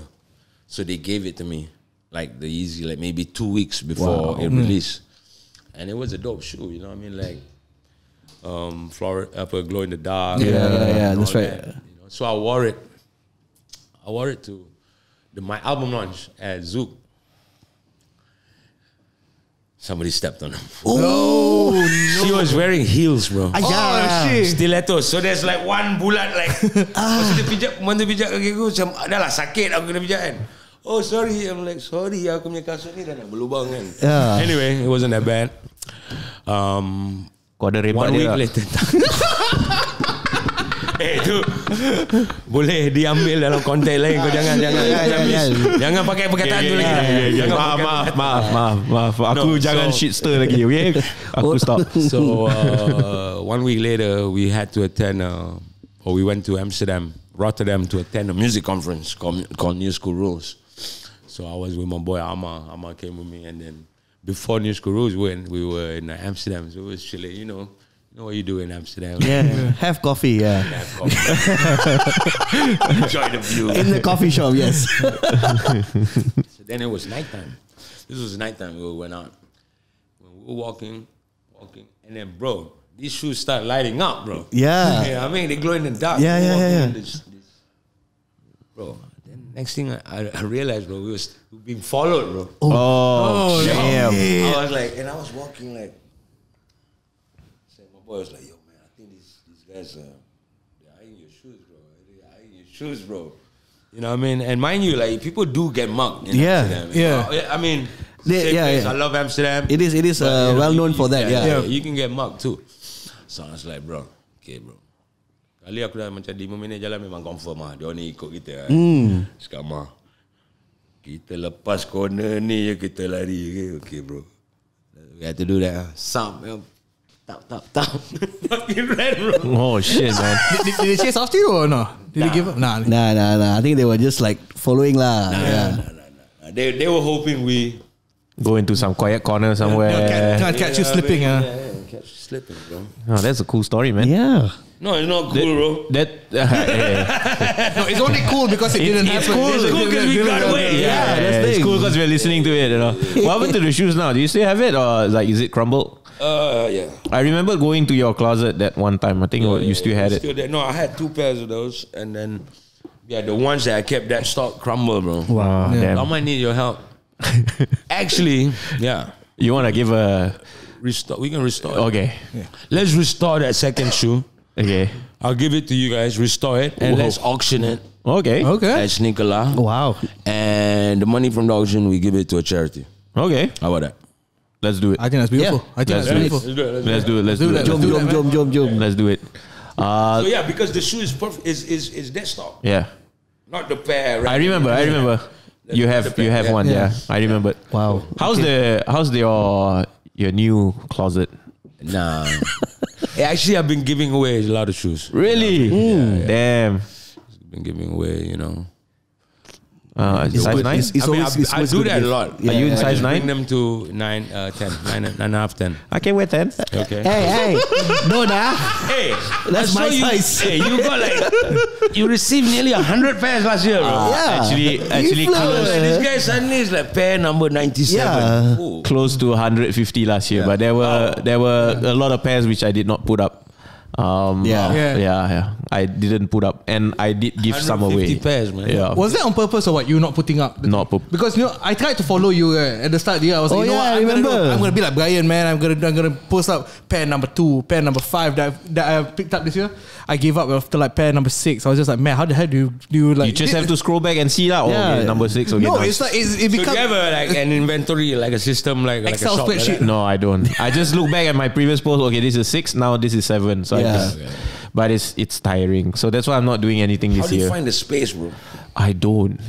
So they gave it to me like the easy, like maybe two weeks before it released. And it was a dope shoe, you know what I mean? Like um flower upper glow in the dark. Yeah, yeah, yeah, and that's right. that, you know. So I wore it. I wore it to the my album launch at Zouk. Somebody stepped on him. Oh, no. She was wearing heels, bro. Ah, yeah. Oh, shit. Stiletto. So there's like one bulat like Masa dia pijak Mana pijak kaki aku Macam dah lah sakit Aku kena pijak kan Oh sorry I'm like sorry Aku punya kasut ni dah nak berlubang kan Yeah. Anyway It wasn't that bad um, Kau ada rembat One dia week tak? later Eh tu Boleh diambil dalam konteks lain Kau jangan Jangan Ya, ya, jangan, ya. jangan pakai perkataan tu lagi Jangan Maaf, maaf, maaf, maaf, maaf. Aku No, jangan so- shit stir lagi, okay? Aku stop. So uh, one week later, we had to attend, uh, or we went to Amsterdam, Rotterdam to attend a music conference called, called New School Rules. So I was with my boy Amma. Amma came with me, and then before New Skool Rules, when we were in Amsterdam, so it was chilling. You know, you know what you do in Amsterdam. Yeah. Have coffee. Yeah. Have coffee. Enjoy the view. In the coffee shop. Yes. So then it was nighttime. This was nighttime. We went out. When we were walking, walking, and then bro, these shoes start lighting up, bro. Yeah. Yeah, I mean they glow in the dark. Yeah, We yeah, yeah, yeah. This, this, bro. Then next thing I, I, I realized, bro, we was we being followed, bro. Oh, Damn. I was like, and I was walking like. So my boy was like, "Yo, man, I think these these guys uh, they're eyeing your shoes, bro. They're eyeing your shoes, bro." You know what I mean? And mind you, like people do get mugged. In Yeah, Amsterdam. yeah. I mean, They- same yeah, place, yeah. I love Amsterdam. It is- it is, But, uh, you know, well you- known for that, yeah. You can get mugged too. So I was like, bro, okay, bro. Kali aku dah macam 5 minit jalan memang confirm lah. Dia ni ikut kita. Hmm. Sekarang mah. Kita lepas corner ni je kita lari. Okay, okay bro. We had to do that. ah. Some. you know, Tap, tap, tap. Fucking ran, bro. oh shit, man. did, did, they chase after you or no? Did they give up? Nah. Nah, nah, nah. I think they were just like following lah. Yeah. They, they were hoping we... Go into some quiet corner somewhere. Can't, can't catch you Yeah, slipping. I ah. mean, yeah, yeah, catch you slipping, bro. Oh, that's a cool story, man. Yeah. No, it's not cool, bro. That eh, No, it's only cool because it It's- didn't it's happen. cool. It's It's cool 'cause we got away. yeah, that's the it's cool because we're listening to it. You know, what happened to the shoes now? Do you still have it, or like is it crumbled? Uh, yeah. I remember going to your closet that one time. I think you still had it. Still there. No, I had two pairs of those, and then yeah, the ones that I kept that stock crumbled, bro. Wow, I damn. might need your help. Actually, yeah, You want to give a restore. We can restore. it. okay, Let's restore that second shoe. Okay, I'll give it to you guys. Restore it, and Whoa. let's auction it okay, Okay. at Nicola. Wow. And the money from the auction, we give it to a charity. okay. How about that? Let's do it. I think that's beautiful. I think Let's that's do it. beautiful. do it. Let's do it. Let's do do it. Jom, do jom, that, jom, jom, jom. Let's do it. Uh, So yeah, because the shoe is perfect. Is is is dead stock, yeah. not the pair. I remember. I remember. You have you have one. Yeah, I remember. Wow. How's the how's the, your your new closet? Nah. Yeah, Actually, I've been giving away a lot of shoes. Really? Hmm. Damn. Been giving away, you know. Uh, It's size nine? It's, it's I mean, always, it's I always do good that a lot. Yeah, Are you in yeah. I size nine? Bring them to nine, uh, ten, nine, nine and a half, ten. I can wear ten. Okay. Hey, hey. no, nah. Hey, That's I saw my you, size. Hey, you got like you received nearly hundred pairs last year, bro. Yeah. Actually, actually close, Like, this guy suddenly is like pair number ninety-seven. Yeah. Ooh. close to 150 last year, but there were there were a lot of pairs which I did not put up. Um, Yeah. yeah, Yeah. yeah, I didn't put up, and I did give some away. pairs, man. Yeah, Was that on purpose or what? You not putting up? Not pu- because you know I tried to follow you uh, at the start. Yeah, I was Oh, like, you know yeah, what? I I'm gonna, do. I'm gonna be like Bryan, man. I'm gonna I'm gonna post up pair number two, pair number five that I've, that I picked up this year. I gave up after like pair number six. I was just like, man, how the hell do you do you like? you just have to scroll back and see that. Oh, Yeah. okay, number six. Okay, No, nice. it's like it's, it So becomes you have a, like an inventory, like a system, like, like Excel a shop like spreadsheet. that? No, I don't. I just look back at my previous post. Okay, this is six. Now this is seven. So I Yeah. just, but it's it's tiring. So that's why I'm not doing anything How this year. How do you year. find the space, bro? I don't.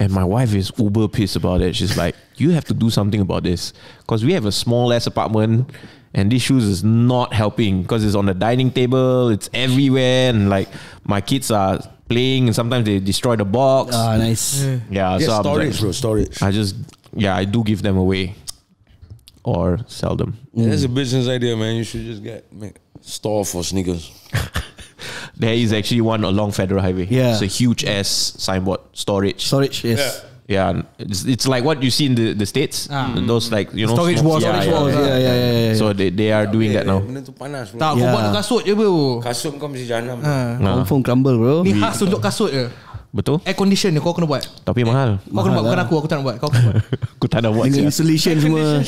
And my wife is uber pissed about it. She's like, you have to do something about this. Because we have a small ass apartment and these shoes is not helping because it's on the dining table, it's everywhere. And like my kids are playing and sometimes they destroy the box. Ah, nice. yeah, Yeah, so I'm storage, like- bro, storage. I just, yeah, I do give them away. or sell them. Yeah, that's a business idea, man. You should just get make store for sneakers. There is actually one along Federal Highway. Yeah. It's a huge ass signboard storage. Storage, yes. Yeah, and it's, it's like what you see in the, the States. Those like, you know. Storage walls, yeah, storage yeah, walls, yeah. Yeah, yeah, yeah, yeah. So they, they are doing that now. Benda tu panas. bro. Tak, kau Yeah. buat kasut je bro. Kasut kau mesti janam. Ha. Confirm crumble, bro. Ni khas untuk kasut je. Betul? Air condition je kau kena buat. Tapi mahal. Kau kena buat bukan aku, aku tak nak buat. Kau kena buat. Aku tak nak buat Dengan insulation semua.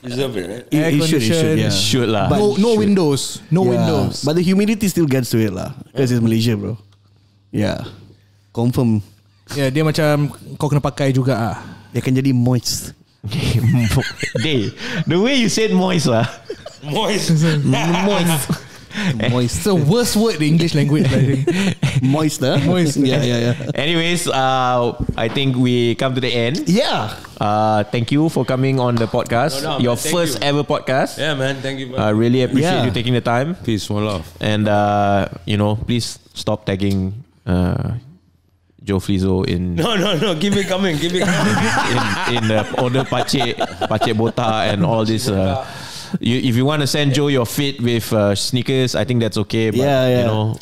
Should should preserve it, right? It, Air it should, it should, yeah. Should lah. No, no windows. No Yeah. windows. But the humidity still gets to it lah. Because it's Malaysia, bro. Yeah. Confirm. Yeah, dia macam kau kena pakai juga ah. Dia akan jadi moist. Day, the way you said moist lah. Moist. moist. Moist. It's the worst word in English language. I think. Moist, huh? Moist. yeah, yeah, yeah. Anyways, uh, I think we come to the end. Yeah. Uh, thank you for coming on the podcast. No, no, Your man, first you. ever podcast. Yeah, man. Thank you. I Man. really Yeah. appreciate you taking the time. Peace, one love. And uh, you know, please stop tagging uh, Joe Flizzow in No, no, no. Keep it coming. Keep it coming. in, in the order Pacik Pacik Bota and all this. Uh, you, if you want to send Joe your fit with uh, sneakers, I think that's okay. But Yeah, yeah. you know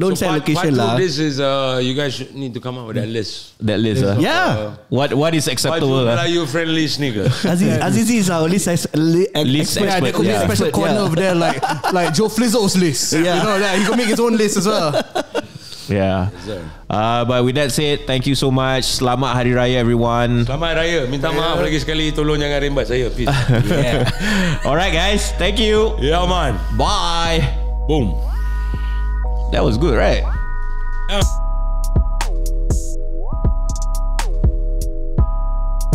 Don't So say part, location part two lah. This is uh, you guys need to come up with that list. that list. Uh, Yeah. What what is acceptable? do uh? you friendly sneakers? Aziz, Azizi is our list, ex- li- ex- List expert. Yeah, there could be a special Expert, corner yeah. over there like like Joe Flizzow's list. Yeah. You know that he could make his own list as well. Yeah. Uh, but with that said, thank you so much. Selamat Hari Raya, everyone. Selamat Raya. Minta maaf lagi sekali. Tolong jangan rembat saya. Peace. Alright, guys. Thank you. yeah, man. Bye. Boom. That was good, right? Yeah.